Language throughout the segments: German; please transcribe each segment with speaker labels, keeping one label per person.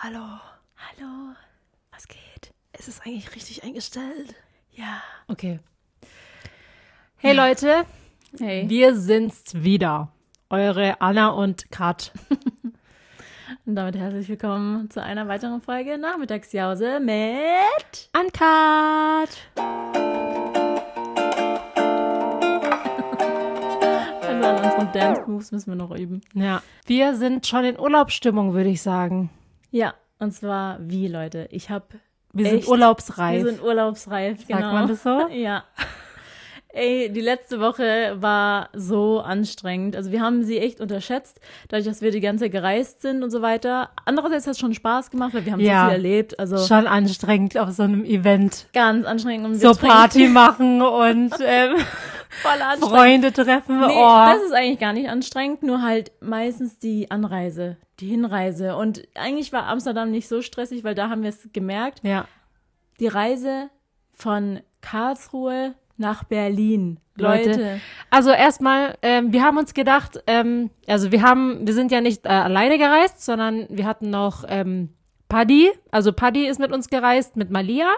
Speaker 1: Hallo,
Speaker 2: Hallo, was geht?
Speaker 1: ist es eigentlich richtig eingestellt?
Speaker 2: Ja.
Speaker 1: Okay. Hey Leute,
Speaker 2: Hey.
Speaker 1: wir sind's wieder. Eure Anna und Kat.
Speaker 2: Und damit herzlich willkommen zu einer weiteren Folge Nachmittagsjause mit
Speaker 1: Uncut.
Speaker 2: Also an unseren Dance Moves müssen wir noch üben.
Speaker 1: Ja, wir sind schon in Urlaubsstimmung, würde ich sagen.
Speaker 2: Ja, und zwar wie, Leute? Ich habe
Speaker 1: Wir sind
Speaker 2: Echt?
Speaker 1: urlaubsreif.
Speaker 2: Wir sind urlaubsreif,
Speaker 1: Sagt
Speaker 2: genau.
Speaker 1: man das so?
Speaker 2: Ja. Ey, die letzte Woche war so anstrengend. Also wir haben sie echt unterschätzt, dadurch, dass wir die ganze Zeit gereist sind und so weiter. Andererseits hat es schon Spaß gemacht, weil wir haben
Speaker 1: Ja.
Speaker 2: so viel erlebt. Also
Speaker 1: schon anstrengend auf so einem Event.
Speaker 2: ganz anstrengend. Wir
Speaker 1: So Party machen und ähm. Freunde treffen.
Speaker 2: Nee,
Speaker 1: oh.
Speaker 2: das ist eigentlich gar nicht anstrengend, nur halt meistens die Anreise, die Hinreise. Und eigentlich war Amsterdam nicht so stressig, weil da haben wir es gemerkt.
Speaker 1: ja.
Speaker 2: Die Reise von Karlsruhe nach Berlin.
Speaker 1: Leute.
Speaker 2: Leute.
Speaker 1: Also erstmal, ähm, wir haben uns gedacht, ähm, also wir haben, wir sind ja nicht äh, alleine gereist, sondern wir hatten noch ähm, Paddy, also Paddy ist mit uns gereist, mit Malia,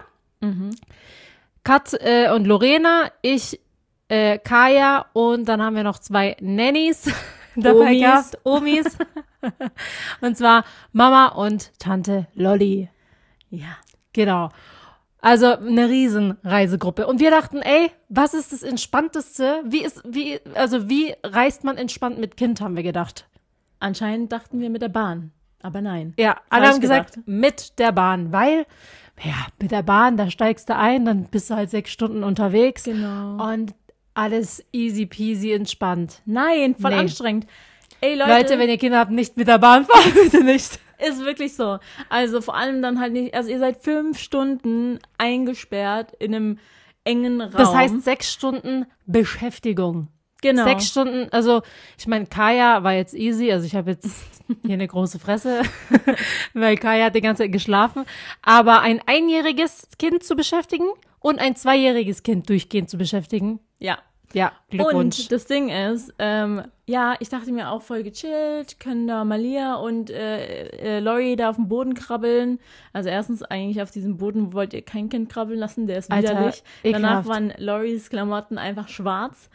Speaker 1: Kat äh, und Lorena, ich, äh, Kaya und dann haben wir noch zwei Nannies dabei
Speaker 2: Omis.
Speaker 1: gehabt, Omis. und zwar Mama und Tante Lolly.
Speaker 2: Ja.
Speaker 1: Genau. Also eine riesen Reisegruppe. Und wir dachten, ey, was ist das Entspannteste? Wie ist, wie, also wie reist man entspannt mit Kind, haben wir gedacht.
Speaker 2: Anscheinend dachten wir mit der Bahn. Aber nein.
Speaker 1: Ja, alle haben gesagt,
Speaker 2: gedacht.
Speaker 1: mit der Bahn, weil, ja, mit der Bahn, da steigst du ein, dann bist du halt sechs Stunden unterwegs.
Speaker 2: Genau.
Speaker 1: Und alles easy peasy entspannt.
Speaker 2: Nein, voll
Speaker 1: Nee.
Speaker 2: anstrengend. Ey, Leute,
Speaker 1: Leute, wenn ihr Kinder habt, nicht mit der Bahn fahren, bitte nicht.
Speaker 2: Ist wirklich so. Also vor allem dann halt nicht, also ihr seid fünf Stunden eingesperrt in einem engen Raum.
Speaker 1: Das heißt sechs Stunden Beschäftigung.
Speaker 2: genau.
Speaker 1: Sechs Stunden, also ich meine, Kaya war jetzt easy, also ich habe jetzt hier eine große Fresse, weil Kaya hat die ganze Zeit geschlafen, aber ein einjähriges Kind zu beschäftigen und ein zweijähriges Kind durchgehend zu beschäftigen,
Speaker 2: Ja.
Speaker 1: Ja, Glückwunsch.
Speaker 2: Und das Ding ist, ähm, ja, ich dachte mir auch voll gechillt, können da Malia und äh, äh, Lori da auf dem Boden krabbeln. Also erstens eigentlich auf diesem Boden wollt ihr kein Kind krabbeln lassen, der ist
Speaker 1: Alter,
Speaker 2: widerlich. Danach
Speaker 1: ekelhaft.
Speaker 2: waren Loris Klamotten einfach schwarz.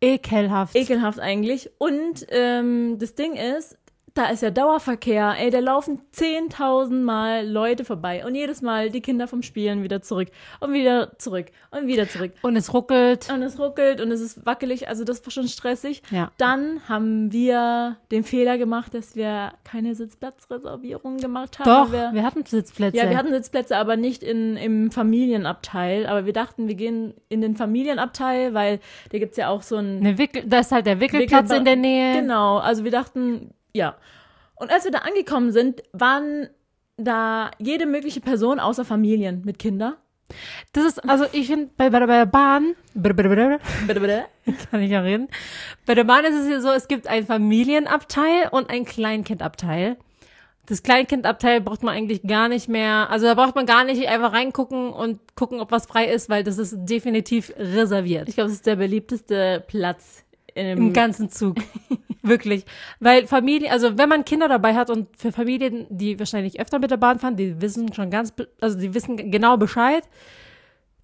Speaker 1: Ekelhaft.
Speaker 2: Ekelhaft eigentlich. Und ähm, das Ding ist, da ist ja Dauerverkehr. Ey, da laufen 10.000 Mal Leute vorbei. Und jedes Mal die Kinder vom Spielen wieder zurück. Und wieder zurück. Und wieder zurück.
Speaker 1: und es ruckelt.
Speaker 2: Und es ruckelt und es ist wackelig. Also das war schon stressig.
Speaker 1: Ja.
Speaker 2: Dann haben wir den Fehler gemacht, dass wir keine Sitzplatzreservierung gemacht haben.
Speaker 1: Doch,
Speaker 2: weil
Speaker 1: wir hatten Sitzplätze.
Speaker 2: ja, wir hatten Sitzplätze, aber nicht in, im Familienabteil. Aber wir dachten, wir gehen in den Familienabteil, weil da gibt's ja auch so ein
Speaker 1: eine Wickel, da ist halt der Wickelplatz
Speaker 2: Wickelba-
Speaker 1: in der Nähe.
Speaker 2: Genau, also wir dachten, ja. Und als wir da angekommen sind, waren da jede mögliche Person außer Familien mit Kindern.
Speaker 1: Das ist, also ich finde, bei, bei, bei der Bahn, kann ich ja reden. Bei der Bahn ist es ja so, es gibt einen Familienabteil und einen Kleinkindabteil. Das Kleinkindabteil braucht man eigentlich gar nicht mehr, also da braucht man gar nicht einfach reingucken und gucken, ob was frei ist, weil das ist definitiv reserviert.
Speaker 2: Ich glaube, es ist der beliebteste Platz
Speaker 1: Im ganzen Zug. Wirklich. Weil Familie, also wenn man Kinder dabei hat und für Familien, die wahrscheinlich öfter mit der Bahn fahren, die wissen schon ganz, also die wissen genau Bescheid.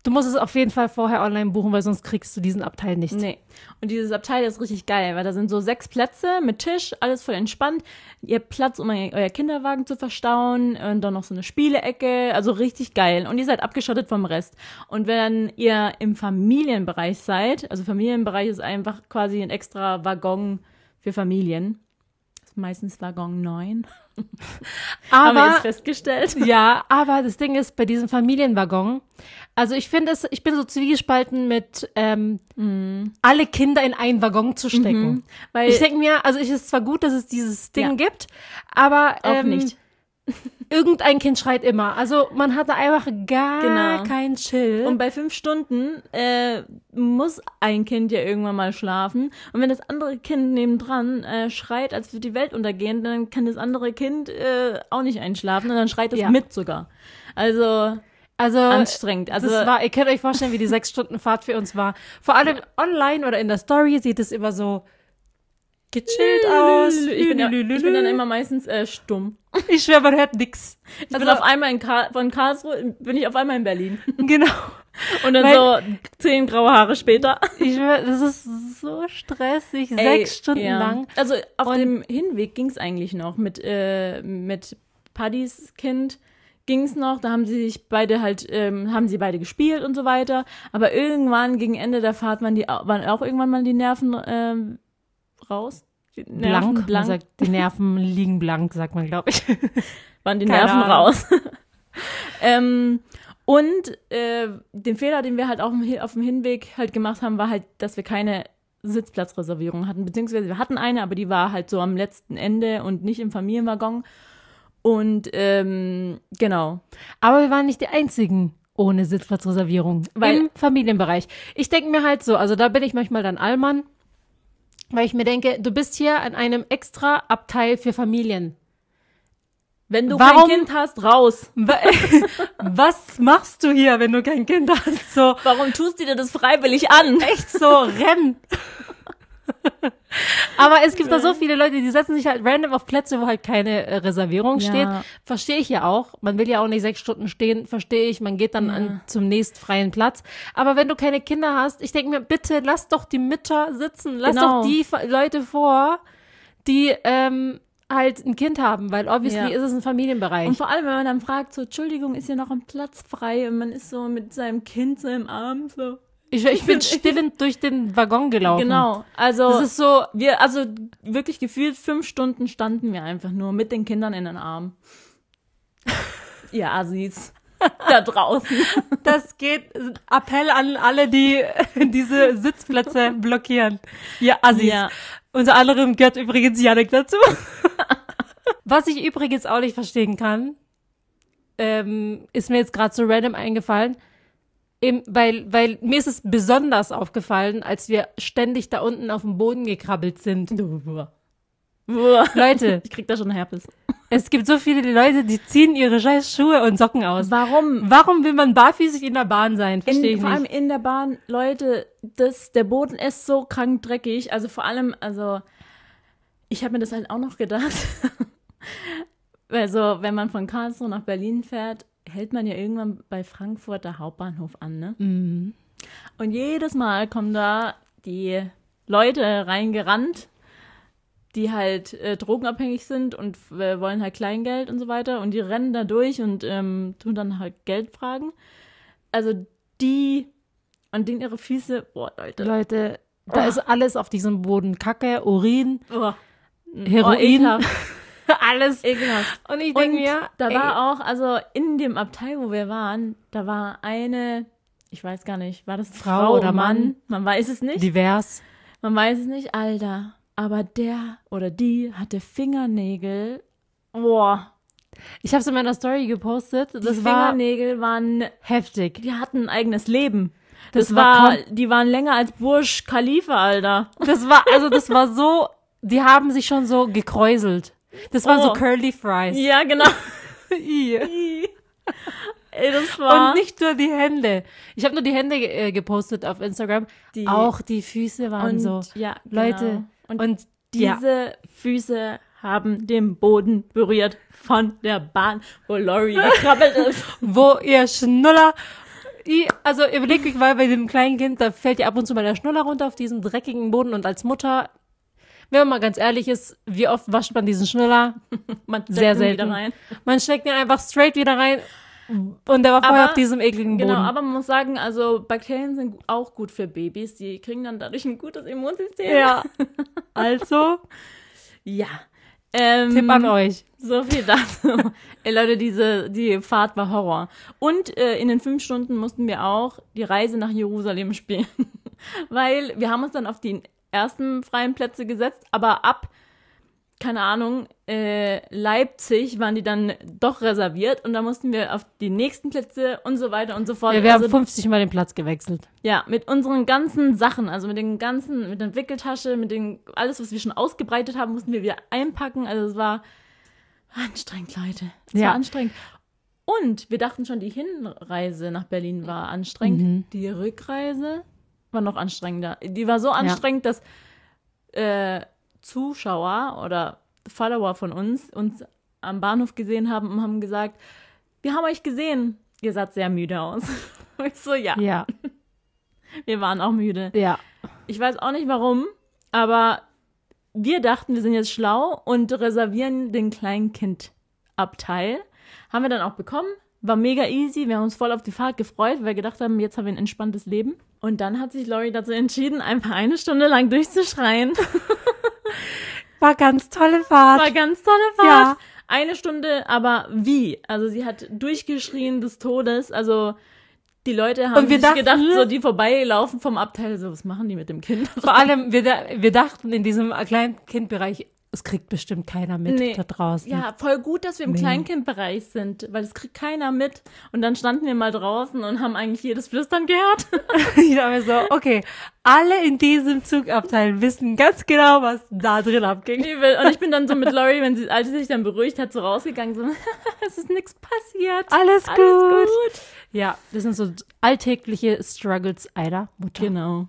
Speaker 1: Du musst es auf jeden Fall vorher online buchen, weil sonst kriegst du diesen Abteil nicht.
Speaker 2: Nee. Und dieses Abteil ist richtig geil, weil da sind so sechs Plätze mit Tisch, alles voll entspannt. Ihr habt Platz, um eu- euer Kinderwagen zu verstauen und dann noch so eine Spielecke, also richtig geil. Und ihr seid abgeschottet vom Rest. Und wenn ihr im Familienbereich seid, also Familienbereich ist einfach quasi ein extra Waggon für Familien. Das ist meistens Waggon 9. Haben wir
Speaker 1: Aber
Speaker 2: jetzt festgestellt.
Speaker 1: Ja, aber das Ding ist, bei diesem Familienwaggon, also ich finde es, ich bin so zwiegespalten mit ähm, alle Kinder in einen Waggon zu stecken.
Speaker 2: Mhm. Weil
Speaker 1: Ich denke mir, also es ist zwar gut, dass es dieses Ding
Speaker 2: Ja.
Speaker 1: gibt, aber
Speaker 2: auch
Speaker 1: ähm,
Speaker 2: nicht.
Speaker 1: Irgendein Kind schreit immer. Also man hatte einfach gar
Speaker 2: Genau.
Speaker 1: keinen Chill.
Speaker 2: Und bei fünf Stunden äh, muss ein Kind ja irgendwann mal schlafen. Und wenn das andere Kind nebendran äh, schreit, als würde die Welt untergehen, dann kann das andere Kind äh, auch nicht einschlafen und dann schreit es
Speaker 1: Ja.
Speaker 2: mit sogar. Also
Speaker 1: also
Speaker 2: anstrengend. Also
Speaker 1: das war, ihr könnt euch vorstellen, wie die sechs Stunden Fahrt für uns war. Vor allem online oder in der Story sieht es immer so gechillt aus.
Speaker 2: Ich bin, ja, ich bin dann immer meistens äh, stumm.
Speaker 1: Ich schwör, man hört nix.
Speaker 2: Ich bin auf einmal in Kar von Karlsruhe, bin ich auf einmal in Berlin.
Speaker 1: Genau.
Speaker 2: Und dann
Speaker 1: Weil-
Speaker 2: so zehn graue Haare später.
Speaker 1: Ich schwör, das ist so stressig,
Speaker 2: Ey,
Speaker 1: sechs Stunden
Speaker 2: ja.
Speaker 1: lang.
Speaker 2: Also auf
Speaker 1: Und-
Speaker 2: dem Hinweg ging es eigentlich noch. Mit, äh, mit Paddys Kind ging es noch. Da haben sie sich beide halt, ähm, haben sie beide gespielt und so weiter. Aber irgendwann gegen Ende der Fahrt waren, die, waren auch irgendwann mal die Nerven ähm, raus. Die Nerven
Speaker 1: Blank. Man sagt, die Nerven liegen blank, sagt man, glaube ich.
Speaker 2: waren die
Speaker 1: Keine
Speaker 2: Nerven
Speaker 1: Ahnung.
Speaker 2: raus. ähm, und äh, den Fehler, den wir halt auf dem, auf dem Hinweg halt gemacht haben, war halt, dass wir keine Sitzplatzreservierung hatten, beziehungsweise wir hatten eine, aber die war halt so am letzten Ende und nicht im Familienwaggon. Und ähm, genau.
Speaker 1: Aber wir waren nicht die einzigen ohne Sitzplatzreservierung
Speaker 2: Weil-
Speaker 1: im Familienbereich. Ich denke mir halt so, also da bin ich manchmal dann Allmann, weil ich mir denke, du bist hier an einem extra Abteil für Familien.
Speaker 2: Wenn du
Speaker 1: Warum-
Speaker 2: kein Kind hast, raus.
Speaker 1: Wa- Was machst du hier, wenn du kein Kind hast? So,
Speaker 2: Warum tust du dir das freiwillig an?
Speaker 1: echt so, renn. Aber es gibt da so viele Leute, die setzen sich halt random auf Plätze, wo halt keine äh, Reservierung
Speaker 2: Ja.
Speaker 1: steht. Verstehe ich ja auch. Man will ja auch nicht sechs Stunden stehen, verstehe ich. Man geht dann an, zum nächstfreien Platz. Aber wenn du keine Kinder hast, ich denke mir, bitte lass doch die Mütter sitzen. Lass
Speaker 2: Genau.
Speaker 1: doch die Leute vor, die ähm, halt ein Kind haben, weil obviously
Speaker 2: Ja.
Speaker 1: ist es ein Familienbereich.
Speaker 2: Und vor allem, wenn man dann fragt, so, Entschuldigung, ist hier noch ein Platz frei? Und man ist so mit seinem Kind so im Arm, so.
Speaker 1: Ich, ich bin stillend durch den Waggon gelaufen.
Speaker 2: Genau. Also,
Speaker 1: Das ist so,
Speaker 2: wir, also wirklich gefühlt fünf Stunden standen wir einfach nur mit den Kindern in den Armen. Ihr Assis. Da draußen.
Speaker 1: Das geht. Appell an alle, die diese Sitzplätze blockieren. Ja, Assis.
Speaker 2: Ja.
Speaker 1: Unter anderem gehört übrigens Janik dazu. Was ich übrigens auch nicht verstehen kann, ähm, ist mir jetzt gerade so random eingefallen. Eben, weil, weil mir ist es besonders aufgefallen, als wir ständig da unten auf dem Boden gekrabbelt sind. Leute,
Speaker 2: Ich krieg da schon Herpes.
Speaker 1: es gibt so viele Leute, die ziehen ihre scheiß Schuhe und Socken aus.
Speaker 2: Warum?
Speaker 1: Warum will man barfüßig in der Bahn sein? Verstehe ich
Speaker 2: vor allem
Speaker 1: nicht.
Speaker 2: in der Bahn, Leute, das, der Boden ist so krank dreckig. Also vor allem, also ich habe mir das halt auch noch gedacht. also wenn man von Karlsruhe nach Berlin fährt, hält man ja irgendwann bei Frankfurter Hauptbahnhof an, ne?
Speaker 1: Mhm.
Speaker 2: Und jedes Mal kommen da die Leute reingerannt, die halt äh, drogenabhängig sind und äh, wollen halt Kleingeld und so weiter. Und die rennen da durch und ähm, tun dann halt Geld fragen. Also die und denen ihre Füße, boah, Leute.
Speaker 1: Leute, da
Speaker 2: Oh.
Speaker 1: ist alles auf diesem Boden. Kacke, Urin,
Speaker 2: Oh,
Speaker 1: Heroin,
Speaker 2: ekelhaft.
Speaker 1: alles.
Speaker 2: ekelhaft.
Speaker 1: Und ich denke mir,
Speaker 2: da
Speaker 1: ey,
Speaker 2: war auch, also in dem Abteil, wo wir waren, da war eine, ich weiß gar nicht, war das
Speaker 1: Frau oder Mann?
Speaker 2: Man weiß es nicht.
Speaker 1: divers.
Speaker 2: Man weiß es nicht, Alter. Aber der oder die hatte Fingernägel. Boah.
Speaker 1: Ich habe es in meiner Story gepostet.
Speaker 2: Die
Speaker 1: Das war
Speaker 2: Fingernägel waren,
Speaker 1: heftig.
Speaker 2: die hatten ein eigenes Leben. Das,
Speaker 1: Das war
Speaker 2: war, die waren länger als Bursch Khalifa, Alter.
Speaker 1: Das war, also das war so, die haben sich schon so gekräuselt. Das waren so
Speaker 2: Oh.
Speaker 1: Curly Fries.
Speaker 2: Ja, genau.
Speaker 1: I.
Speaker 2: Ey, das war.
Speaker 1: Und nicht nur die Hände. Ich habe nur die Hände äh, gepostet auf Instagram.
Speaker 2: Die-
Speaker 1: Auch die Füße waren
Speaker 2: und,
Speaker 1: so.
Speaker 2: ja, genau.
Speaker 1: Leute.
Speaker 2: Und,
Speaker 1: Und, ja.
Speaker 2: diese Füße haben den Boden berührt von der Bahn, wo Lori gekrabbelt ist.
Speaker 1: wo ihr Schnuller. I, also überlegt euch mal bei dem kleinen Kind, da fällt ihr ab und zu mal der Schnuller runter auf diesem dreckigen Boden und als Mutter, wenn man mal ganz ehrlich ist, wie oft wascht man diesen Schnuller?
Speaker 2: Man
Speaker 1: Sehr selten.
Speaker 2: Rein.
Speaker 1: Man steckt ihn einfach straight wieder rein und der war vorher
Speaker 2: Aber-
Speaker 1: auf diesem ekligen Boden.
Speaker 2: Genau, aber man muss sagen, also Bakterien sind auch gut für Babys. Die kriegen dann dadurch ein gutes Immunsystem.
Speaker 1: ja. Also,
Speaker 2: Ja. Ähm,
Speaker 1: Tipp an euch.
Speaker 2: So viel dazu. Ey, Leute, diese, die Fahrt war Horror. Und äh, in den fünf Stunden mussten wir auch die Reise nach Jerusalem spielen. Weil wir haben uns dann auf die ersten freien Plätze gesetzt, aber ab, keine Ahnung, äh, Leipzig waren die dann doch reserviert und da mussten wir auf die nächsten Plätze und so weiter und so fort.
Speaker 1: Ja, wir
Speaker 2: also,
Speaker 1: haben 50 Mal den Platz gewechselt.
Speaker 2: ja, mit unseren ganzen Sachen, also mit den ganzen, mit der Wickeltasche, mit den, alles, was wir schon ausgebreitet haben, mussten wir wieder einpacken. Also es war anstrengend, Leute. Es
Speaker 1: Ja.
Speaker 2: war anstrengend. Und wir dachten schon, die Hinreise nach Berlin war anstrengend.
Speaker 1: Mhm.
Speaker 2: Die Rückreise war noch anstrengender. Die war so anstrengend, dass äh, Zuschauer oder Follower von uns uns am Bahnhof gesehen haben und haben gesagt, wir haben euch gesehen. Ihr seid sehr müde aus. ich so, ja,
Speaker 1: Ja,
Speaker 2: wir waren auch müde.
Speaker 1: ja.
Speaker 2: Ich weiß auch nicht warum, aber wir dachten, wir sind jetzt schlau und reservieren den Kleinkindabteil. Haben wir dann auch bekommen. War mega easy. Wir haben uns voll auf die Fahrt gefreut, weil wir gedacht haben, jetzt haben wir ein entspanntes Leben. Und dann hat sich Lori dazu entschieden, einfach eine Stunde lang durchzuschreien.
Speaker 1: War ganz tolle Fahrt.
Speaker 2: War ganz tolle Fahrt.
Speaker 1: Ja.
Speaker 2: Eine Stunde, aber wie? Also sie hat durchgeschrien des Todes. Also die Leute haben
Speaker 1: Und wir
Speaker 2: sich
Speaker 1: dachten-
Speaker 2: gedacht, so die vorbeilaufen vom Abteil, so was machen die mit dem Kind?
Speaker 1: Vor allem, wir, wir dachten in diesem Kleinkindbereich, es kriegt bestimmt keiner mit
Speaker 2: Nee.
Speaker 1: da draußen.
Speaker 2: Ja, voll gut, dass wir im
Speaker 1: Nee.
Speaker 2: Kleinkindbereich sind, weil das kriegt keiner mit. Und dann standen wir mal draußen und haben eigentlich jedes Flüstern gehört.
Speaker 1: Ich dachte mir so, okay, alle in diesem Zugabteil wissen ganz genau, was da drin abging.
Speaker 2: Übel. Und ich bin dann so mit Laurie, wenn sie, als sie sich dann beruhigt hat, so rausgegangen, so, es ist nichts passiert.
Speaker 1: Alles gut.
Speaker 2: Alles gut.
Speaker 1: Ja, das sind so alltägliche Struggles einer Mutter.
Speaker 2: Genau.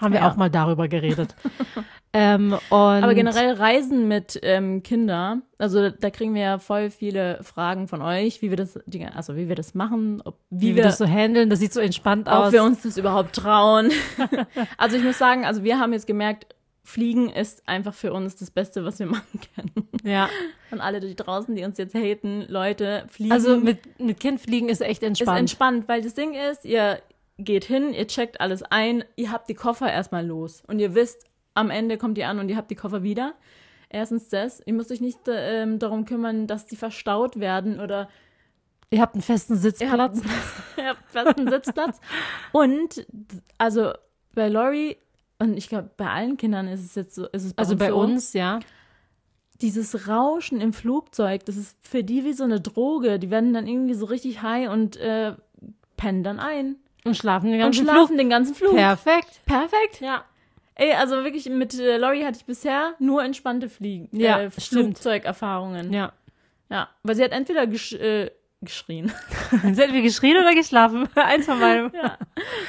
Speaker 1: Haben wir
Speaker 2: Ja.
Speaker 1: auch mal darüber geredet. ähm,
Speaker 2: Aber generell Reisen mit ähm, Kinder, also da kriegen wir ja voll viele Fragen von euch, wie wir das, also wie wir das machen, ob,
Speaker 1: wie,
Speaker 2: wie,
Speaker 1: wir das so handeln, das sieht so entspannt
Speaker 2: ob
Speaker 1: aus.
Speaker 2: wir uns das überhaupt trauen. also ich muss sagen, also wir haben jetzt gemerkt, Fliegen ist einfach für uns das Beste, was wir machen können.
Speaker 1: ja,
Speaker 2: Und alle die draußen, die uns jetzt haten, Leute, fliegen
Speaker 1: also mit, mit Kind fliegen ist echt
Speaker 2: ist
Speaker 1: entspannt.
Speaker 2: entspannt, weil das Ding ist, ihr geht hin, ihr checkt alles ein, ihr habt die Koffer erstmal los und ihr wisst, am Ende kommt ihr an und ihr habt die Koffer wieder. Erstens das, ihr müsst euch nicht ähm, darum kümmern, dass die verstaut werden oder
Speaker 1: ihr habt einen festen Sitzplatz.
Speaker 2: ihr habt festen Sitzplatz. Und also bei Lori und ich glaube bei allen Kindern ist es jetzt so, ist es bei
Speaker 1: Also
Speaker 2: uns
Speaker 1: bei
Speaker 2: so,
Speaker 1: uns, ja.
Speaker 2: dieses Rauschen im Flugzeug, das ist für die wie so eine Droge. Die werden dann irgendwie so richtig high und äh, pennen dann ein.
Speaker 1: Und schlafen den
Speaker 2: Und
Speaker 1: ganzen
Speaker 2: schlafen den ganzen Flug.
Speaker 1: Flug. Perfekt.
Speaker 2: Perfekt.
Speaker 1: Ja.
Speaker 2: Ey, also wirklich mit äh, Lori hatte ich bisher nur entspannte Fliegen,
Speaker 1: Ja,
Speaker 2: äh. Flugzeugerfahrungen. Ja.
Speaker 1: Ja.
Speaker 2: weil sie hat entweder gesch äh, geschrien,
Speaker 1: Sind wir geschrien oder geschlafen? Eins von beidem.
Speaker 2: ja.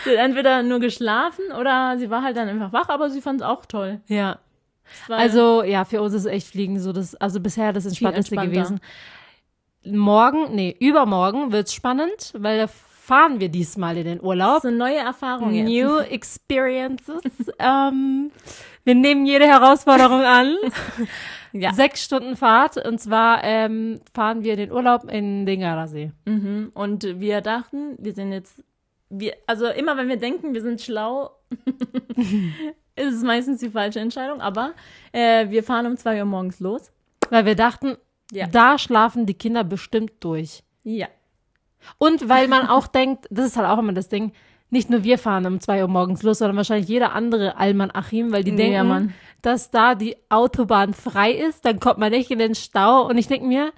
Speaker 2: sie hat entweder nur geschlafen oder sie war halt dann einfach wach, aber sie fand es auch toll.
Speaker 1: Ja.
Speaker 2: Weil-
Speaker 1: Also, ja, für uns ist echt Fliegen so das, also bisher das Entspannteste gewesen. Morgen, nee, übermorgen wird's spannend, weil da fahren wir diesmal in den
Speaker 2: das
Speaker 1: Urlaub.
Speaker 2: ist eine neue Erfahrung jetzt.
Speaker 1: New Experiences. ähm, wir nehmen jede Herausforderung an.
Speaker 2: Ja.
Speaker 1: Sechs Stunden Fahrt und zwar ähm, fahren wir den Urlaub in den Gardasee.
Speaker 2: Mhm. Und wir dachten, wir sind jetzt, wir, also immer wenn wir denken, wir sind schlau, ist es meistens die falsche Entscheidung, aber äh, wir fahren um zwei Uhr morgens los.
Speaker 1: Weil wir dachten,
Speaker 2: Ja.
Speaker 1: da schlafen die Kinder bestimmt durch.
Speaker 2: Ja.
Speaker 1: Und weil man auch denkt, das ist halt auch immer das Ding, nicht nur wir fahren um zwei Uhr morgens los, sondern wahrscheinlich jeder andere Alman Achim, weil die denken,
Speaker 2: Mann.
Speaker 1: dass da die Autobahn frei ist, dann kommt man nicht in den Stau. Und ich denke mir,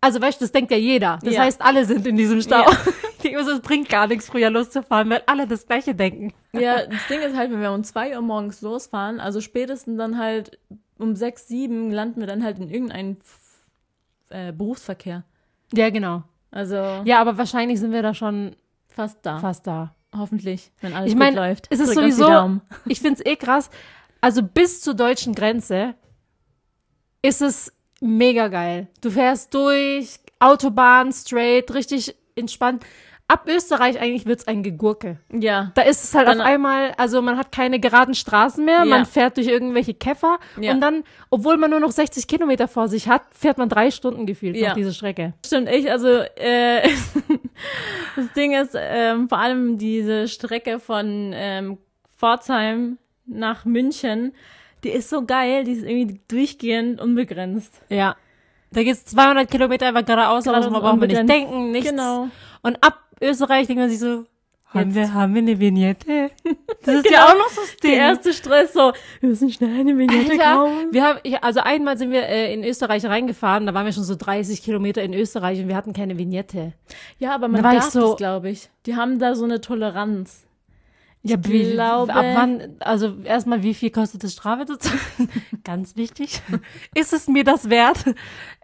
Speaker 1: also weißt du, das denkt ja jeder. Das
Speaker 2: Ja.
Speaker 1: heißt, alle sind in diesem Stau.
Speaker 2: Ja.
Speaker 1: Ich denke es bringt gar nichts, früher loszufahren, weil alle das Gleiche denken.
Speaker 2: Ja, das Ding ist halt, wenn wir um zwei Uhr morgens losfahren, also spätestens dann halt um sechs, sieben landen wir dann halt in irgendeinem äh, Berufsverkehr.
Speaker 1: Ja, genau.
Speaker 2: Also
Speaker 1: Ja, aber wahrscheinlich sind wir da schon
Speaker 2: fast da.
Speaker 1: fast da.
Speaker 2: Hoffentlich, wenn alles
Speaker 1: Ich
Speaker 2: gut
Speaker 1: mein,
Speaker 2: läuft.
Speaker 1: es ist
Speaker 2: uns die
Speaker 1: sowieso-. Ich find's eh krass. Also bis zur deutschen Grenze ist es mega geil. Du fährst durch, Autobahn, straight, richtig entspannt. Ab Österreich eigentlich wird's ein Gegurke.
Speaker 2: Ja.
Speaker 1: Da ist es halt
Speaker 2: Dann-
Speaker 1: auf einmal, also man hat keine geraden Straßen mehr,
Speaker 2: Ja.
Speaker 1: man fährt durch irgendwelche Käfer
Speaker 2: Ja.
Speaker 1: und dann, obwohl man nur noch 60 Kilometer vor sich hat, fährt man drei Stunden gefühlt
Speaker 2: Ja.
Speaker 1: auf diese Strecke.
Speaker 2: Stimmt echt, also äh, das Ding ist, ähm, vor allem diese Strecke von ähm, Pforzheim nach München, die ist so geil, die ist irgendwie durchgehend unbegrenzt.
Speaker 1: Ja. Da geht's 200 Kilometer einfach geradeaus, aber
Speaker 2: Geradeaus
Speaker 1: man braucht man nicht denken, nichts.
Speaker 2: Genau.
Speaker 1: Und ab Österreich denkt man sich so, haben
Speaker 2: Jetzt.
Speaker 1: wir, haben wir eine Vignette? Das ist
Speaker 2: Genau.
Speaker 1: ja auch noch so das Ding.
Speaker 2: Der erste Stress so, wir müssen schnell eine Vignette
Speaker 1: Alter,
Speaker 2: kaufen.
Speaker 1: wir haben, ja, also einmal sind wir äh, in Österreich reingefahren, da waren wir schon so 30 Kilometer in Österreich und wir hatten keine Vignette.
Speaker 2: Ja, aber man
Speaker 1: Da ich
Speaker 2: darf
Speaker 1: so-
Speaker 2: das, glaube ich. Die haben da so eine Toleranz.
Speaker 1: Ja, wie,
Speaker 2: glaube-
Speaker 1: ab wann, also erstmal, wie viel kostet das Strafe zu zahlen? Ganz wichtig. Ist es mir das wert?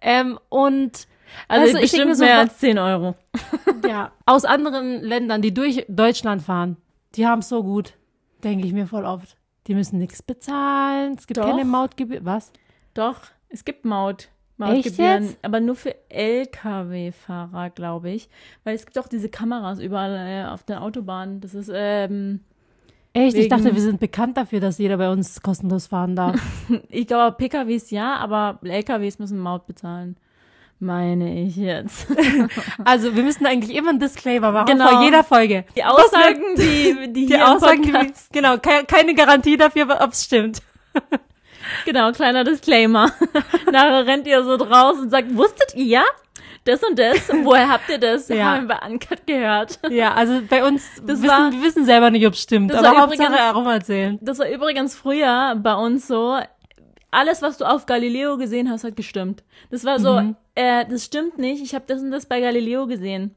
Speaker 1: Ähm, und
Speaker 2: Also
Speaker 1: Weißt du, ich
Speaker 2: bestimmt
Speaker 1: mir so,
Speaker 2: mehr als 10 Euro.
Speaker 1: ja, aus anderen Ländern, die durch Deutschland fahren, die haben es so gut, denke ich mir voll oft. Die müssen nichts bezahlen. Es gibt
Speaker 2: Doch.
Speaker 1: keine Mautgebühr. Was?
Speaker 2: Doch, es gibt Maut. Mautgebühren, aber nur für Lkw-Fahrer, glaube ich. Weil es gibt auch diese Kameras überall äh, auf der Autobahn. Das ist, ähm,
Speaker 1: Echt? Ich dachte, wir sind bekannt dafür, dass jeder bei uns kostenlos fahren darf.
Speaker 2: ich glaube, PKWs ja, aber LKWs müssen Maut bezahlen. Meine ich jetzt.
Speaker 1: also, wir müssen eigentlich immer einen Disclaimer machen
Speaker 2: Genau.
Speaker 1: vor jeder Folge.
Speaker 2: Die Aussagen, die, die,
Speaker 1: Die Aussagen, die, genau, ke keine Garantie dafür, ob es stimmt.
Speaker 2: Genau, kleiner Disclaimer. Nachher rennt ihr so draus und sagt, wusstet ihr das und das? Woher habt ihr das?
Speaker 1: Ja.
Speaker 2: Haben wir bei Uncut gehört.
Speaker 1: Ja, also bei uns,
Speaker 2: Das
Speaker 1: wissen,
Speaker 2: war-
Speaker 1: wir wissen selber nicht, ob es stimmt,
Speaker 2: Das
Speaker 1: aber
Speaker 2: war
Speaker 1: Hauptsache
Speaker 2: übrigens-
Speaker 1: herum erzählen.
Speaker 2: Das war übrigens früher bei uns so. Alles, was du auf Galileo gesehen hast, hat gestimmt. Das war so,
Speaker 1: Mhm.
Speaker 2: Äh, das stimmt nicht. Ich habe das und das bei Galileo gesehen.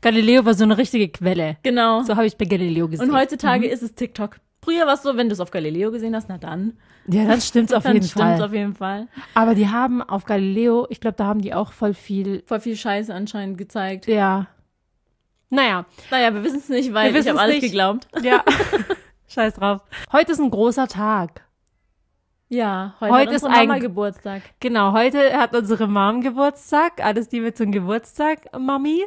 Speaker 1: Galileo war so eine richtige Quelle.
Speaker 2: Genau.
Speaker 1: So habe ich bei Galileo gesehen.
Speaker 2: und heutzutage ist es TikTok. Früher war es so, wenn du es auf Galileo gesehen hast, na dann.
Speaker 1: ja, dann stimmt's auf
Speaker 2: dann
Speaker 1: jeden
Speaker 2: stimmt's
Speaker 1: Fall.
Speaker 2: auf jeden Fall.
Speaker 1: Aber die haben auf Galileo, ich glaube, da haben die auch voll viel,
Speaker 2: Voll viel Scheiße anscheinend gezeigt.
Speaker 1: ja. Naja,
Speaker 2: Naja, wir wissen es nicht, weil
Speaker 1: Wir
Speaker 2: ich habe alles
Speaker 1: nicht.
Speaker 2: geglaubt.
Speaker 1: ja. Scheiß drauf. Heute ist ein großer Tag.
Speaker 2: Ja, heute,
Speaker 1: Heute ist
Speaker 2: Mama
Speaker 1: ein-
Speaker 2: Geburtstag.
Speaker 1: Genau, heute hat unsere Mom Geburtstag. Alles Liebe zum Geburtstag, Mami.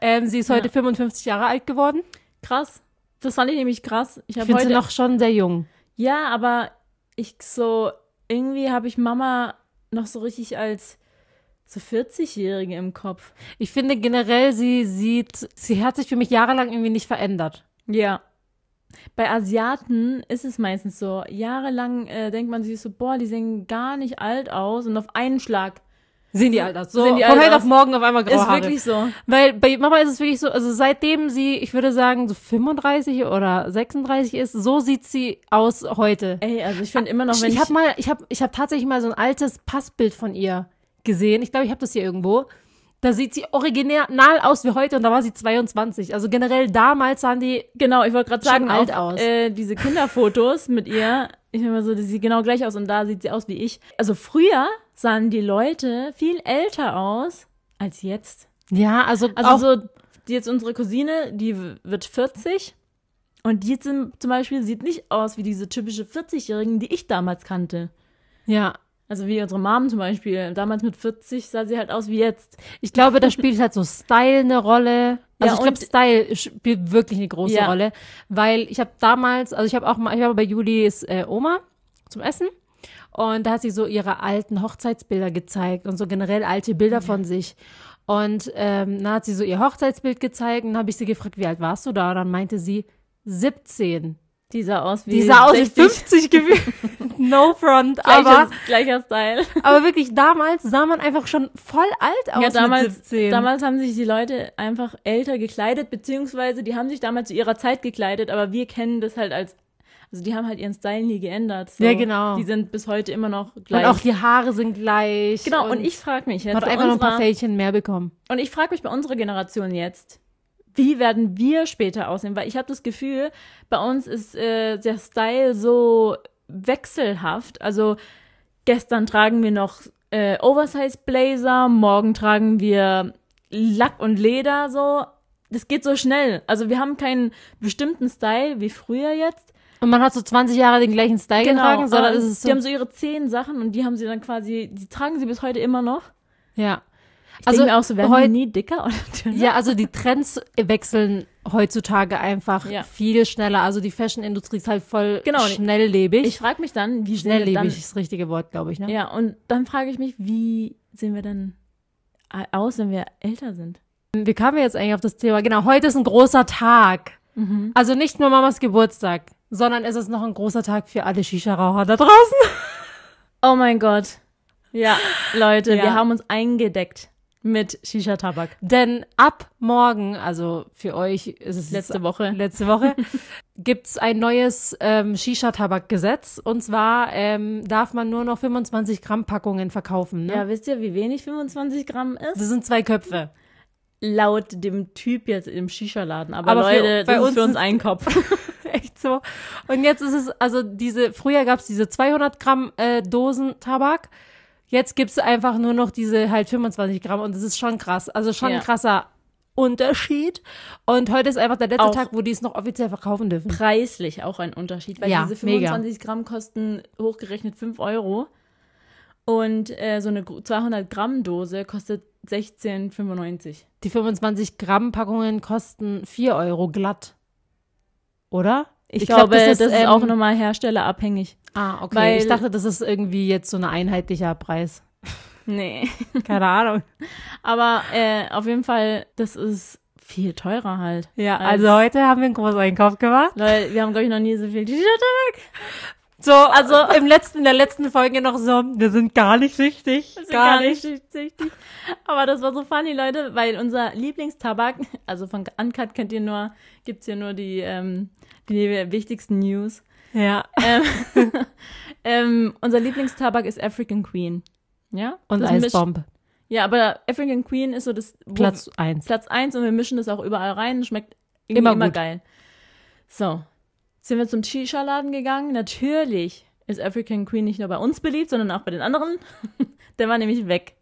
Speaker 1: Ähm, sie ist heute
Speaker 2: Ja.
Speaker 1: 55 Jahre alt geworden.
Speaker 2: Krass. Das fand ich nämlich krass. Ich
Speaker 1: Ich finde sie noch schon sehr jung.
Speaker 2: Ja, aber ich so, irgendwie habe ich Mama noch so richtig als so 40-Jährige im Kopf.
Speaker 1: Ich finde generell, sie sieht, sie hat sich für mich jahrelang irgendwie nicht verändert.
Speaker 2: Ja. Bei Asiaten ist es meistens so, jahrelang äh, denkt man sich so, boah, die sehen gar nicht alt aus und auf einen Schlag.
Speaker 1: Sehen die alt aus. So,
Speaker 2: die
Speaker 1: von heute auf morgen auf einmal graue
Speaker 2: ist wirklich so.
Speaker 1: Weil bei Mama ist es wirklich so, also seitdem sie, ich würde sagen, so 35 oder 36 ist, so sieht sie aus heute.
Speaker 2: Ey, also ich finde immer noch, wenn
Speaker 1: ich
Speaker 2: ich,
Speaker 1: habe mal, ich habe, ich habe tatsächlich mal so ein altes Passbild von ihr gesehen. Ich glaube, ich habe das hier irgendwo. Da sieht sie original aus wie heute und da war sie 22. Also generell damals sahen die,
Speaker 2: genau, ich wollte gerade sagen,
Speaker 1: alt
Speaker 2: auch,
Speaker 1: aus.
Speaker 2: Äh, diese Kinderfotos mit ihr, ich finde immer so, die sieht genau gleich aus und da sieht sie aus wie ich. Also früher sahen die Leute viel älter aus als jetzt.
Speaker 1: ja, also,
Speaker 2: Also
Speaker 1: auch,
Speaker 2: so, jetzt unsere Cousine, die wird 40 und die zum, zum Beispiel sieht nicht aus wie diese typische 40-Jährigen, die ich damals kannte.
Speaker 1: ja.
Speaker 2: Also wie unsere Mom zum Beispiel. Damals mit 40 sah sie halt aus wie jetzt.
Speaker 1: Ich glaube, da spielt halt so Style eine Rolle. Also
Speaker 2: Ja,
Speaker 1: ich glaube, Style spielt wirklich eine große
Speaker 2: Ja.
Speaker 1: Rolle, weil ich habe damals, also ich habe auch mal, ich war bei Julis äh, Oma zum Essen und da hat sie so ihre alten Hochzeitsbilder gezeigt und so generell alte Bilder von sich. Und ähm, dann hat sie so ihr Hochzeitsbild gezeigt und dann habe ich sie gefragt, wie alt warst du da? Und dann meinte sie 17.
Speaker 2: Die sah aus wie
Speaker 1: Die sah aus wie
Speaker 2: 60.
Speaker 1: 50 gefühlt. No front,
Speaker 2: Gleicher,
Speaker 1: aber,
Speaker 2: gleicher Style.
Speaker 1: aber wirklich damals sah man einfach schon voll alt aus
Speaker 2: Ja, damals,
Speaker 1: mit 17.
Speaker 2: damals haben sich die Leute einfach älter gekleidet, beziehungsweise die haben sich damals zu ihrer Zeit gekleidet, aber wir kennen das halt als, also die haben halt ihren Style nie geändert. So.
Speaker 1: Ja, genau.
Speaker 2: Die sind bis heute immer noch
Speaker 1: Und
Speaker 2: gleich.
Speaker 1: auch die Haare sind gleich.
Speaker 2: genau, und, ich frage mich jetzt,
Speaker 1: hat
Speaker 2: bei
Speaker 1: einfach noch ein paar
Speaker 2: unserer-
Speaker 1: Fältchen mehr bekommen.
Speaker 2: Und ich frage mich bei unserer Generation jetzt, wie werden wir später aussehen? Weil ich habe das Gefühl, bei uns ist äh, der Style so wechselhaft. Also gestern tragen wir noch äh, Oversize Blazer, morgen tragen wir Lack und Leder so. Das geht so schnell. Also wir haben keinen bestimmten Style wie früher jetzt.
Speaker 1: Und man hat so 20 Jahre den gleichen Style getragen, sondern
Speaker 2: aber
Speaker 1: es ist
Speaker 2: die
Speaker 1: so.
Speaker 2: haben so ihre zehn Sachen und die haben sie dann quasi, die tragen sie bis heute immer noch.
Speaker 1: ja.
Speaker 2: Ich
Speaker 1: Also
Speaker 2: auch so, werden die nie dicker oder dünner?
Speaker 1: Ja, also die Trends wechseln heutzutage einfach
Speaker 2: Ja.
Speaker 1: viel schneller. Also die Fashion-Industrie ist halt voll
Speaker 2: Genau.
Speaker 1: schnelllebig.
Speaker 2: Ich frage mich dann, wie wir
Speaker 1: schnelllebig
Speaker 2: dann,
Speaker 1: ist das richtige Wort, glaube ich, ne?
Speaker 2: Ja, und dann frage ich mich, wie sehen wir dann aus, wenn wir älter sind?
Speaker 1: Wie kamen wir jetzt eigentlich auf das Thema? Genau, heute ist ein großer Tag.
Speaker 2: Mhm.
Speaker 1: Also nicht nur Mamas Geburtstag, sondern es ist noch ein großer Tag für alle Shisha-Raucher da draußen.
Speaker 2: Oh mein Gott. Ja, Leute,
Speaker 1: Ja.
Speaker 2: wir haben uns eingedeckt mit Shisha-Tabak.
Speaker 1: Denn ab morgen, also für euch ist es
Speaker 2: Letzte Woche.
Speaker 1: letzte Woche, gibt's ein neues ähm, Shisha-Tabak-Gesetz. Und zwar ähm, darf man nur noch 25 Gramm Packungen verkaufen. Ne?
Speaker 2: Ja, wisst ihr, wie wenig 25 Gramm ist?
Speaker 1: Das sind zwei Köpfe.
Speaker 2: Laut dem Typ jetzt im Shisha-Laden. Aber,
Speaker 1: Aber für-
Speaker 2: Leute,
Speaker 1: bei
Speaker 2: das
Speaker 1: uns
Speaker 2: ist für uns ein Kopf.
Speaker 1: Echt so. Und jetzt ist es, also diese, früher gab's diese 200 Gramm äh, Dosen Tabak. Jetzt gibt's einfach nur noch diese halt 25 Gramm und das ist schon krass. Also schon
Speaker 2: Ja.
Speaker 1: ein krasser Unterschied. Und heute ist einfach der letzte
Speaker 2: Auch-
Speaker 1: Tag, wo die es noch offiziell verkaufen dürfen.
Speaker 2: Preislich auch ein Unterschied, weil
Speaker 1: Ja,
Speaker 2: diese
Speaker 1: mega.
Speaker 2: 25 Gramm kosten hochgerechnet 5 Euro. Und äh, so eine gro- 200 Gramm Dose kostet 16,95.
Speaker 1: Die 25 Gramm Packungen kosten 4 Euro glatt. Oder?
Speaker 2: Ich,
Speaker 1: glaub,
Speaker 2: glaube, das ist,
Speaker 1: ähm,
Speaker 2: auch nochmal herstellerabhängig.
Speaker 1: Ah, okay.
Speaker 2: Weil-
Speaker 1: ich dachte, das ist irgendwie jetzt so ein einheitlicher Preis.
Speaker 2: Nee.
Speaker 1: Keine Ahnung.
Speaker 2: Aber äh, auf jeden Fall, das ist viel teurer halt.
Speaker 1: Ja,
Speaker 2: Als-
Speaker 1: also heute haben wir einen Großeinkauf gemacht.
Speaker 2: Weil wir haben, glaube ich, noch nie so viel T-Shirt
Speaker 1: So, also im letzten, in der letzten Folge noch so, wir sind gar nicht süchtig.
Speaker 2: Wir sind
Speaker 1: Gar nicht.
Speaker 2: süchtig. Aber das war so funny, Leute, weil unser Lieblingstabak, also von Uncut kennt ihr nur, gibt's hier nur die, ähm, die wichtigsten News.
Speaker 1: Ja.
Speaker 2: Ähm, ähm, unser Lieblingstabak ist African Queen. Ja?
Speaker 1: Und
Speaker 2: Das
Speaker 1: Eisbomb.
Speaker 2: Ja, aber African Queen ist so das
Speaker 1: Platz eins.
Speaker 2: Platz eins und wir mischen das auch überall rein. Schmeckt
Speaker 1: Immer
Speaker 2: immer,
Speaker 1: gut.
Speaker 2: geil. So. Sind wir zum Shisha-Laden gegangen? Natürlich ist African Queen nicht nur bei uns beliebt, sondern auch bei den anderen. Der war nämlich weg.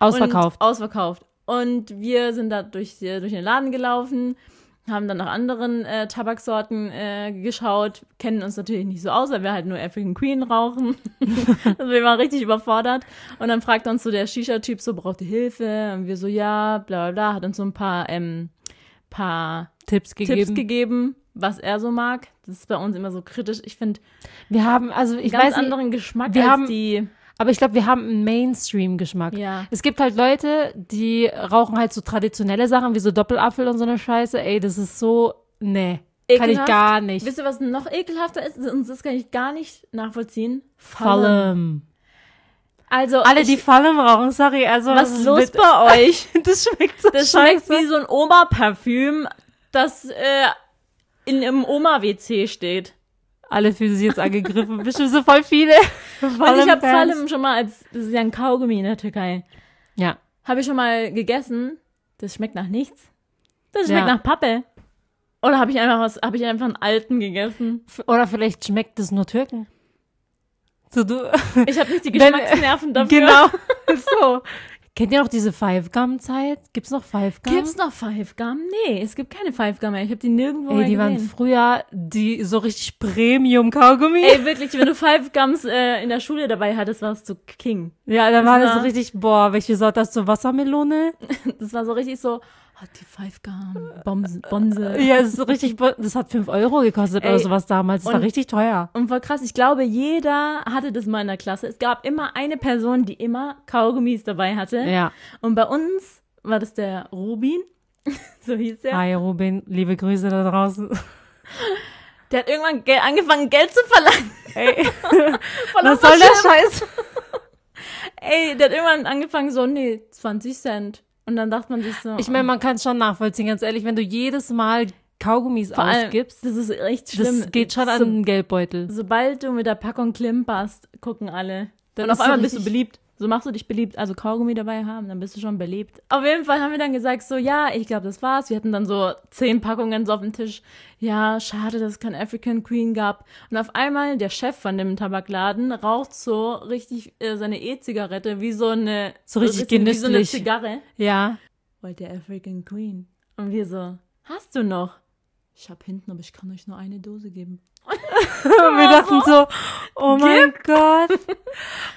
Speaker 1: Ausverkauft.
Speaker 2: Und ausverkauft. Und wir sind da durch, die- durch den Laden gelaufen, haben dann nach anderen äh, Tabaksorten äh, geschaut, kennen uns natürlich nicht so aus, weil wir halt nur African Queen rauchen. also wir waren richtig überfordert. Und dann fragt uns so der Shisha-Typ so, braucht ihr Hilfe? Und wir so, ja, bla bla bla, hat uns so ein paar, ähm, paar
Speaker 1: Tipps gegeben.
Speaker 2: Tipps gegeben, was er so mag. Das ist bei uns immer so kritisch. Ich finde,
Speaker 1: wir haben, also ich
Speaker 2: ganz
Speaker 1: weiß
Speaker 2: anderen Geschmack
Speaker 1: wir
Speaker 2: als
Speaker 1: haben-
Speaker 2: die.
Speaker 1: aber ich glaube, wir haben einen Mainstream-Geschmack.
Speaker 2: Ja.
Speaker 1: Es gibt halt Leute, die rauchen halt so traditionelle Sachen wie so Doppelapfel und so eine Scheiße. Ey, das ist so, nee, kann ich
Speaker 2: Ekelhaft.
Speaker 1: gar nicht.
Speaker 2: Wisst ihr, was noch ekelhafter ist? Und das kann ich gar nicht nachvollziehen.
Speaker 1: Fallem.
Speaker 2: Also,
Speaker 1: Alle,
Speaker 2: ich,
Speaker 1: die Fallem rauchen, sorry, also
Speaker 2: was ist los
Speaker 1: mit-
Speaker 2: bei euch?
Speaker 1: Das schmeckt so
Speaker 2: Das
Speaker 1: scheiße.
Speaker 2: schmeckt wie so ein Oma-Parfüm, das äh, in einem Oma-WC steht.
Speaker 1: Alle fühlen sich jetzt angegriffen. Bestimmt so voll viele.
Speaker 2: Und ich habe. Falem schon mal als, das ist ja ein Kaugummi in der Türkei,
Speaker 1: Ja.
Speaker 2: habe ich schon mal gegessen. Das schmeckt nach nichts. Das schmeckt
Speaker 1: Ja.
Speaker 2: nach Pappe. Oder habe ich einfach was, habe ich einfach einen alten gegessen?
Speaker 1: Oder vielleicht schmeckt es nur Türken. So du.
Speaker 2: Ich habe nicht die Geschmacksnerven dafür.
Speaker 1: Genau. so. Kennt ihr noch diese Five Gum Zeit? Gibt's noch Five Gum?
Speaker 2: Gibt's noch Five Gum? Nee, es gibt keine Five Gum mehr. Ich habe die nirgendwo
Speaker 1: Ey, die waren
Speaker 2: gesehen.
Speaker 1: früher die so richtig Premium Kaugummi.
Speaker 2: Ey, wirklich, wenn du Five Gums äh, in der Schule dabei hattest, warst du King.
Speaker 1: ja, da war das so richtig, boah, welche Sorte hast du? Wassermelone?
Speaker 2: Das war so richtig so, oh, die Five Gum, Bonse. Bonse.
Speaker 1: Ja, das ist richtig, das hat fünf Euro gekostet
Speaker 2: Ey,
Speaker 1: oder sowas damals. Das war
Speaker 2: und-
Speaker 1: richtig teuer.
Speaker 2: Und voll krass, ich glaube, jeder hatte das mal in der Klasse. Es gab immer eine Person, die immer Kaugummis dabei hatte.
Speaker 1: Ja.
Speaker 2: Und bei uns war das der Rubin, so hieß der.
Speaker 1: Hi, Robin, liebe Grüße da draußen.
Speaker 2: Der hat irgendwann Gel angefangen, Geld zu verlangen.
Speaker 1: Ey, was soll der. Scheiß?
Speaker 2: Ey, der hat irgendwann angefangen, so, nee, 20 Cent. Und dann dachte man sich so.
Speaker 1: Ich meine, man kann es schon nachvollziehen, ganz ehrlich, wenn du jedes Mal Kaugummis
Speaker 2: vor allem,
Speaker 1: ausgibst,
Speaker 2: das ist echt schlimm.
Speaker 1: das geht schon an
Speaker 2: so,
Speaker 1: den Geldbeutel.
Speaker 2: Sobald du mit der Packung klimperst, gucken alle.
Speaker 1: Dann
Speaker 2: und auf einmal bist du beliebt. So machst du dich beliebt. Also Kaugummi dabei haben, dann bist du schon beliebt. Auf jeden Fall haben wir dann gesagt, so, ja, ich glaube, das war's. Wir hatten dann so zehn Packungen so auf dem Tisch. Ja, schade, dass es kein African Queen gab. Und auf einmal, der Chef von dem Tabakladen raucht so richtig äh, seine E-Zigarette wie so eine,
Speaker 1: So richtig
Speaker 2: bisschen Wie so eine
Speaker 1: genüsslich.
Speaker 2: Zigarre.
Speaker 1: Ja.
Speaker 2: Wollt ihr African Queen? Und wir so, hast du noch? Ich hab hinten, aber ich kann euch nur eine Dose geben.
Speaker 1: Wir dachten so, oh mein Gott.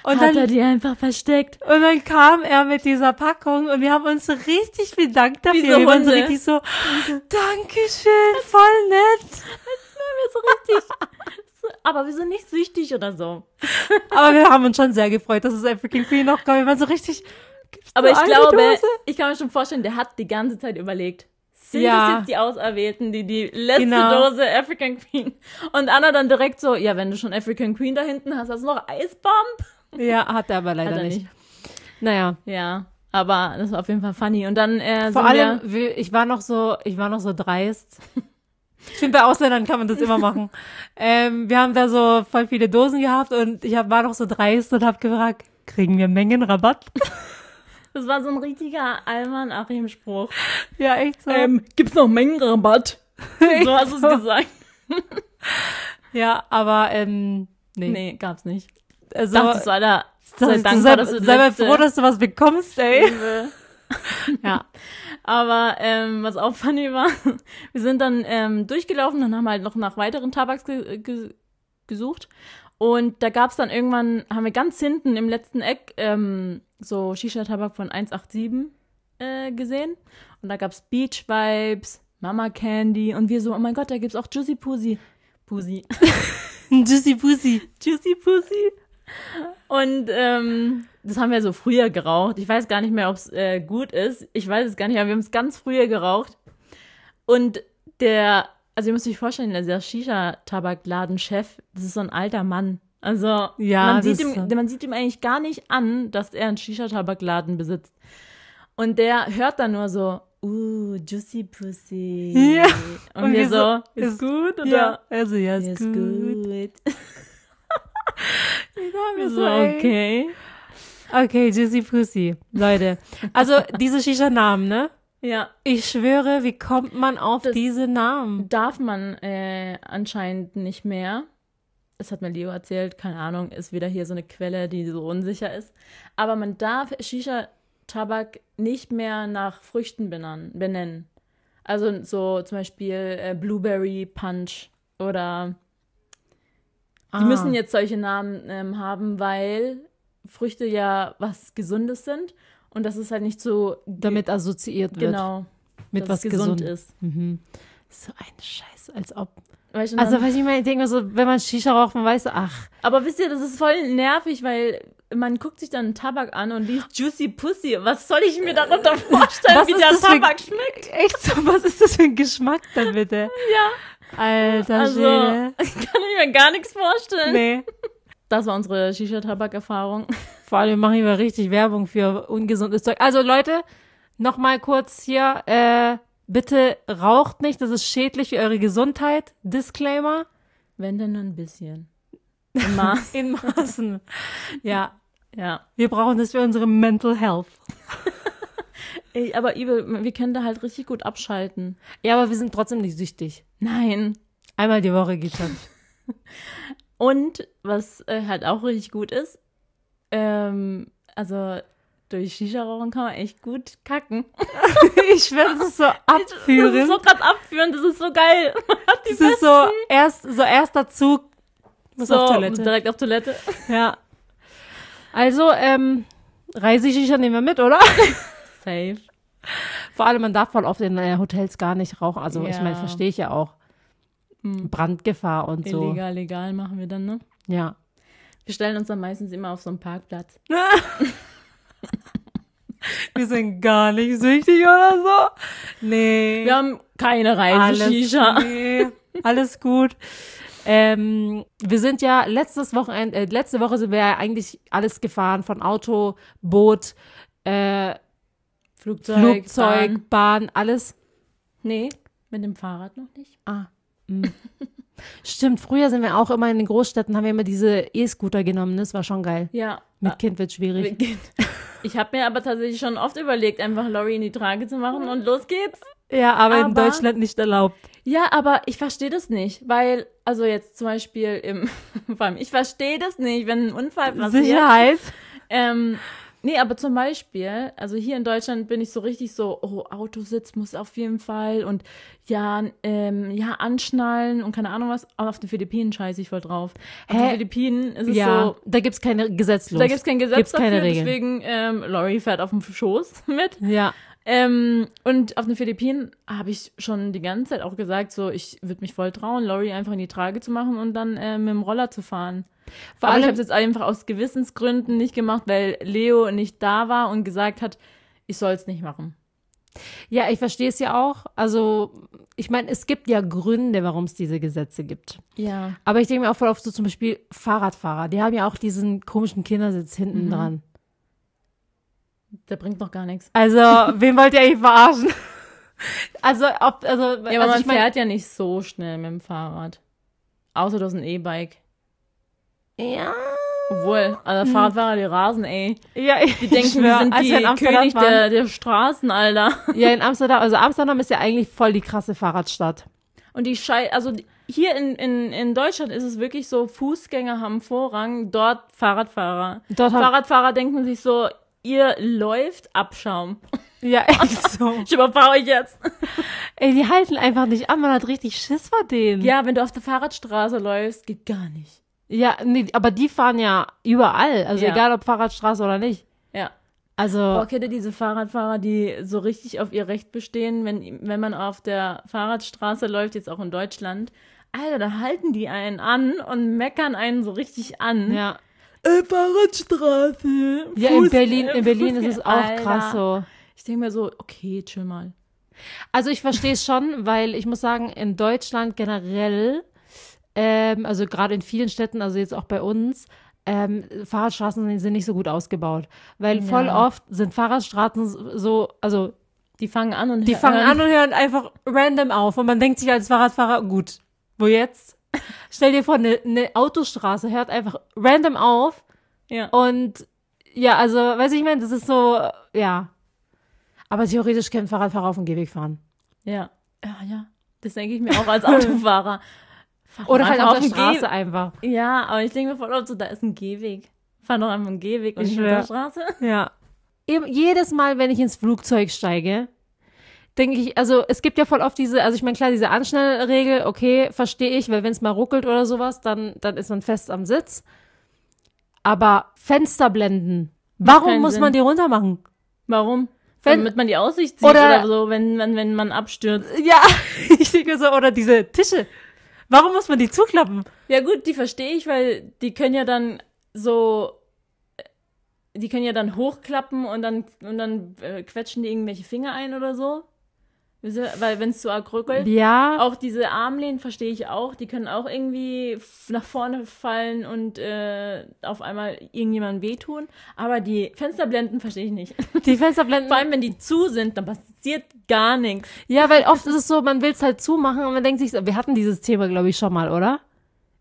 Speaker 1: Und
Speaker 2: Hat er
Speaker 1: dann,
Speaker 2: die einfach versteckt.
Speaker 1: und dann kam er mit dieser Packung und wir haben uns so richtig bedankt dafür. Wir waren so richtig so, Dankeschön, voll nett.
Speaker 2: so richtig. So, Aber wir sind nicht süchtig oder so.
Speaker 1: Aber wir haben uns schon sehr gefreut, dass es African Queen noch gab. Wir waren so richtig,
Speaker 2: Aber ich glaube,
Speaker 1: Dose?
Speaker 2: ich kann mir schon vorstellen, der hat die ganze Zeit überlegt. Sind
Speaker 1: Ja.
Speaker 2: das jetzt die Auserwählten, die die letzte
Speaker 1: Genau.
Speaker 2: Dose African Queen? Und Anna dann direkt so, ja, wenn du schon African Queen da hinten hast, hast du noch Eisbomb?
Speaker 1: Ja, hat er aber leider
Speaker 2: er
Speaker 1: nicht.
Speaker 2: nicht.
Speaker 1: Naja.
Speaker 2: Ja, aber das war auf jeden Fall funny. Und dann äh,
Speaker 1: Vor allem,
Speaker 2: wir,
Speaker 1: ich war noch so, ich war noch so dreist. Ich finde, bei Ausländern kann man das immer machen. ähm, wir haben da so voll viele Dosen gehabt und ich hab, war noch so dreist und habe gefragt, kriegen wir Mengenrabatt?
Speaker 2: das war so ein richtiger Alman-Achim-Spruch.
Speaker 1: ja, echt so.
Speaker 2: Ähm, gibt's noch Mengenrabatt? so hast du es gesagt.
Speaker 1: ja, aber ähm, nee.
Speaker 2: Nee, gab's nicht.
Speaker 1: Also,
Speaker 2: Dachtest du, Alter,
Speaker 1: sei,
Speaker 2: sei dankbar,
Speaker 1: sei,
Speaker 2: du
Speaker 1: sei mal
Speaker 2: letzte-
Speaker 1: froh, dass du was bekommst, ey.
Speaker 2: Liebe.
Speaker 1: Ja.
Speaker 2: Aber ähm, was auch funny war, wir sind dann ähm, durchgelaufen und haben halt noch nach weiteren Tabaks ge ge gesucht. Und da gab's dann irgendwann, haben wir ganz hinten im letzten Eck ähm, so Shisha-Tabak von 187 äh, gesehen. Und da gab's Beach Vibes, Mama Candy und wir so, oh mein Gott, da gibt's auch Juicy Pussy. Pussy.
Speaker 1: Juicy Pussy.
Speaker 2: Juicy Pussy. Und ähm, das haben wir so früher geraucht. Ich weiß gar nicht mehr, ob es äh, gut ist. Ich weiß es gar nicht, aber wir haben es ganz früher geraucht. Und der, also ihr müsst euch vorstellen, der Shisha-Tabakladen-Chef, das ist so ein alter Mann. Also
Speaker 1: Ja,
Speaker 2: man, sieht ihm, man sieht ihm eigentlich gar nicht an, dass er einen Shisha-Tabakladen besitzt. Und der hört dann nur so, uh, Juicy Pussy.
Speaker 1: Ja.
Speaker 2: Und,
Speaker 1: Und
Speaker 2: wir so, ist,
Speaker 1: ist-
Speaker 2: gut? Oder?
Speaker 1: Ja, also ja,
Speaker 2: Ist
Speaker 1: ist gut.
Speaker 2: gut.
Speaker 1: Wir
Speaker 2: So, okay.
Speaker 1: Okay, Juicy Pussy. Leute, also diese Shisha-Namen, ne?
Speaker 2: Ja,
Speaker 1: Ich schwöre, wie kommt man auf
Speaker 2: Das-
Speaker 1: diese Namen?
Speaker 2: darf man äh, anscheinend nicht mehr. Das hat mir Leo erzählt, keine Ahnung, ist wieder hier so eine Quelle, die so unsicher ist. Aber man darf Shisha-Tabak nicht mehr nach Früchten benennen. Also so zum Beispiel äh, Blueberry Punch oder die
Speaker 1: Ah.
Speaker 2: müssen jetzt solche Namen ähm, haben, weil Früchte ja was Gesundes sind und das ist halt nicht so
Speaker 1: damit assoziiert wird.
Speaker 2: genau
Speaker 1: mit
Speaker 2: dass
Speaker 1: was
Speaker 2: es gesund
Speaker 1: gesund
Speaker 2: ist.
Speaker 1: Mhm. So ein Scheiß, als ob.
Speaker 2: Weißt du,
Speaker 1: Also, was ich meine, ich denke mir so, wenn man Shisha raucht, man weiß ach,
Speaker 2: Aber wisst ihr, das ist voll nervig, weil man guckt sich dann einen Tabak an und liest Juicy Pussy. Was soll ich mir darunter vorstellen,
Speaker 1: Was
Speaker 2: wie der
Speaker 1: das für-
Speaker 2: Tabak schmeckt?
Speaker 1: echt so, was ist das für ein Geschmack dann bitte?
Speaker 2: Ja,
Speaker 1: Alter
Speaker 2: also
Speaker 1: Schwede.
Speaker 2: ich kann mir gar nichts vorstellen.
Speaker 1: Nee.
Speaker 2: Das war unsere Shisha-Tabak-Erfahrung.
Speaker 1: Vor allem machen wir richtig Werbung für ungesundes Zeug. Also Leute, noch mal kurz hier, äh, bitte raucht nicht, das ist schädlich für eure Gesundheit. Disclaimer.
Speaker 2: Wenn denn nur ein bisschen. Im Maß.
Speaker 1: In Maßen. ja,
Speaker 2: ja.
Speaker 1: wir brauchen das für unsere Mental Health.
Speaker 2: Ey, aber Ibel, wir können da halt richtig gut abschalten.
Speaker 1: Ja, aber wir sind trotzdem nicht süchtig.
Speaker 2: Nein.
Speaker 1: Einmal die Woche geht schon.
Speaker 2: Und was äh, halt auch richtig gut ist, ähm, also durch Shisha-Rauchen kann man echt gut kacken.
Speaker 1: ich werde es so
Speaker 2: Das
Speaker 1: abführen.
Speaker 2: ist so krass abführen, das ist so geil.
Speaker 1: Das ist so erst so erster Zug. Muss
Speaker 2: so,
Speaker 1: auf Toilette.
Speaker 2: direkt auf Toilette.
Speaker 1: Ja. Also, ähm, Reiseshisha nehmen wir mit, oder?
Speaker 2: Safe.
Speaker 1: Vor allem, man darf voll oft in äh, Hotels gar nicht rauchen. Also, ich
Speaker 2: Ja.
Speaker 1: meine, verstehe ich ja auch.
Speaker 2: Hm.
Speaker 1: Brandgefahr und so.
Speaker 2: Illegal, legal machen wir dann, ne?
Speaker 1: Ja.
Speaker 2: Wir stellen uns dann meistens immer auf so einen Parkplatz.
Speaker 1: Wir sind gar nicht süchtig oder so. Nee.
Speaker 2: Wir haben keine
Speaker 1: alles,
Speaker 2: Reise-Shisha.
Speaker 1: nee, alles gut. Ähm, wir sind ja letztes Wochenende, äh, letzte Woche sind wir ja eigentlich alles gefahren von Auto, Boot, äh,
Speaker 2: Flugzeug,
Speaker 1: Flugzeug,
Speaker 2: Bahn.
Speaker 1: Bahn, alles.
Speaker 2: Nee, mit dem Fahrrad noch nicht.
Speaker 1: Ah. Mm. Stimmt, früher sind wir auch immer in den Großstädten, haben wir immer diese E-Scooter genommen, das war schon geil.
Speaker 2: Ja.
Speaker 1: Mit Kind wird schwierig.
Speaker 2: Ich habe mir aber tatsächlich schon oft überlegt, einfach Lori in die Trage zu machen und los geht's.
Speaker 1: Ja, aber, in
Speaker 2: Aber-
Speaker 1: Deutschland nicht erlaubt.
Speaker 2: Ja, aber ich verstehe das nicht, weil, also jetzt zum Beispiel im, vor allem, ich verstehe das nicht, wenn ein Unfall passiert.
Speaker 1: Sicherheit.
Speaker 2: Ähm, nee, aber zum Beispiel, also hier in Deutschland bin ich so richtig so, oh, Autositz muss auf jeden Fall und ja, ähm, ja, anschnallen und keine Ahnung was. Aber auf den Philippinen scheiße ich voll drauf. Auf den
Speaker 1: Hä?
Speaker 2: Philippinen ist es
Speaker 1: Ja,
Speaker 2: so,
Speaker 1: da gibt's keine gesetzlos.
Speaker 2: da gibt's kein Gesetz
Speaker 1: Gibt's
Speaker 2: dafür,
Speaker 1: keine Regeln.
Speaker 2: deswegen ähm, Lori fährt auf dem Schoß mit.
Speaker 1: Ja.
Speaker 2: Ähm, und auf den Philippinen habe ich schon die ganze Zeit auch gesagt, so ich würde mich voll trauen, Lori einfach in die Trage zu machen und dann äh, mit dem Roller zu fahren.
Speaker 1: Vor
Speaker 2: Aber ich
Speaker 1: allem-
Speaker 2: habe es jetzt einfach aus Gewissensgründen nicht gemacht, weil Leo nicht da war und gesagt hat, ich soll es nicht machen.
Speaker 1: Ja, ich verstehe es ja auch. Also, ich meine, es gibt ja Gründe, warum es diese Gesetze gibt.
Speaker 2: Ja.
Speaker 1: Aber ich denke mir auch voll oft so zum Beispiel Fahrradfahrer, die haben ja auch diesen komischen Kindersitz hinten
Speaker 2: Mhm.
Speaker 1: dran.
Speaker 2: Der bringt noch gar nichts.
Speaker 1: Also, wen wollt ihr eigentlich verarschen? Also, ob, also,
Speaker 2: Ja, aber
Speaker 1: also
Speaker 2: man
Speaker 1: ich mein,
Speaker 2: fährt ja nicht so schnell mit dem Fahrrad. Außer du hast ein E-Bike.
Speaker 1: Ja,
Speaker 2: Obwohl, also Fahrradfahrer, die rasen, ey.
Speaker 1: ja, ich
Speaker 2: Die denken,
Speaker 1: schwör,
Speaker 2: wir sind
Speaker 1: als
Speaker 2: die
Speaker 1: in Amsterdam
Speaker 2: König
Speaker 1: waren-
Speaker 2: der, der Straßen, Alter.
Speaker 1: Ja, in Amsterdam, also Amsterdam ist ja eigentlich voll die krasse Fahrradstadt.
Speaker 2: Und die Schei also die- hier in, in, in Deutschland ist es wirklich so, Fußgänger haben Vorrang, dort Fahrradfahrer.
Speaker 1: Dort
Speaker 2: Fahrradfahrer denken sich so, ihr läuft Abschaum.
Speaker 1: Ja, echt so.
Speaker 2: Ich überfahre euch jetzt.
Speaker 1: Ey, die halten einfach nicht an, man hat richtig Schiss vor denen.
Speaker 2: Ja, wenn du auf der Fahrradstraße läufst, geht gar nicht.
Speaker 1: Ja, nee, aber die fahren ja überall. Also
Speaker 2: Ja.
Speaker 1: egal ob Fahrradstraße oder nicht.
Speaker 2: Ja.
Speaker 1: Also,
Speaker 2: Boah, kennt ihr diese Fahrradfahrer, die so richtig auf ihr Recht bestehen, wenn, wenn man auf der Fahrradstraße läuft, jetzt auch in Deutschland? Alter, da halten die einen an und meckern einen so richtig an.
Speaker 1: ja.
Speaker 2: Äh, Fahrradstraße.
Speaker 1: Ja, in
Speaker 2: Fuß-
Speaker 1: Berlin, in Berlin ist
Speaker 2: Fußgänger-
Speaker 1: es auch
Speaker 2: Alter.
Speaker 1: krass so.
Speaker 2: Ich denke mir so, okay, chill mal.
Speaker 1: Also ich verstehe es schon, weil ich muss sagen, in Deutschland generell, ähm, also gerade in vielen Städten, also jetzt auch bei uns, ähm, Fahrradstraßen sind nicht so gut ausgebaut. Weil voll
Speaker 2: Ja.
Speaker 1: oft sind Fahrradstraßen so, also
Speaker 2: Die fangen an und
Speaker 1: die fangen an und hören einfach random auf. Und man denkt sich als Fahrradfahrer, gut, wo jetzt? Stell dir vor, eine, eine Autostraße hört einfach random auf.
Speaker 2: Ja.
Speaker 1: Und ja, also, weiß ich, ich meine, das ist so, ja. Aber theoretisch können Fahrradfahrer auf dem Gehweg fahren.
Speaker 2: Ja. Ja, ja. Das denke ich mir auch als Autofahrer. Fahr
Speaker 1: Oder halt
Speaker 2: einfach
Speaker 1: auf der Straße
Speaker 2: Geh-
Speaker 1: einfach.
Speaker 2: Ja, aber ich denke mir voll oft so, da ist ein Gehweg. Fahr doch einfach einen Gehweg und
Speaker 1: Ich
Speaker 2: nicht auf der. Straße.
Speaker 1: Ja. Eben jedes Mal, wenn ich ins Flugzeug steige, denke ich, also es gibt ja voll oft diese, also ich meine, klar, diese Anschnellregel, okay, verstehe ich, weil wenn es mal ruckelt oder sowas, dann, dann ist man fest am Sitz. Aber Fensterblenden, warum muss
Speaker 2: Sinn.
Speaker 1: man die runter machen?
Speaker 2: Warum?
Speaker 1: Wenn-
Speaker 2: Damit man die Aussicht sieht
Speaker 1: Oder-
Speaker 2: oder, so, wenn, wenn, wenn man abstürzt.
Speaker 1: Ja, ich denke so, oder diese Tische. Warum muss man die zuklappen?
Speaker 2: Ja gut, die verstehe ich, weil die können ja dann so, die können ja dann hochklappen und dann, und dann äh, quetschen die irgendwelche Finger ein oder so. Weil wenn es so arg ruckelt.
Speaker 1: Ja,
Speaker 2: Auch diese Armlehnen verstehe ich auch. Die können auch irgendwie nach vorne fallen und äh, auf einmal irgendjemandem wehtun. Aber die Fensterblenden verstehe ich nicht.
Speaker 1: die Fensterblenden.
Speaker 2: Vor allem, wenn die zu sind, dann passiert gar nichts.
Speaker 1: Ja, weil oft ist es so, man will es halt zumachen und man denkt sich, so, wir hatten dieses Thema, glaube ich, schon mal, oder?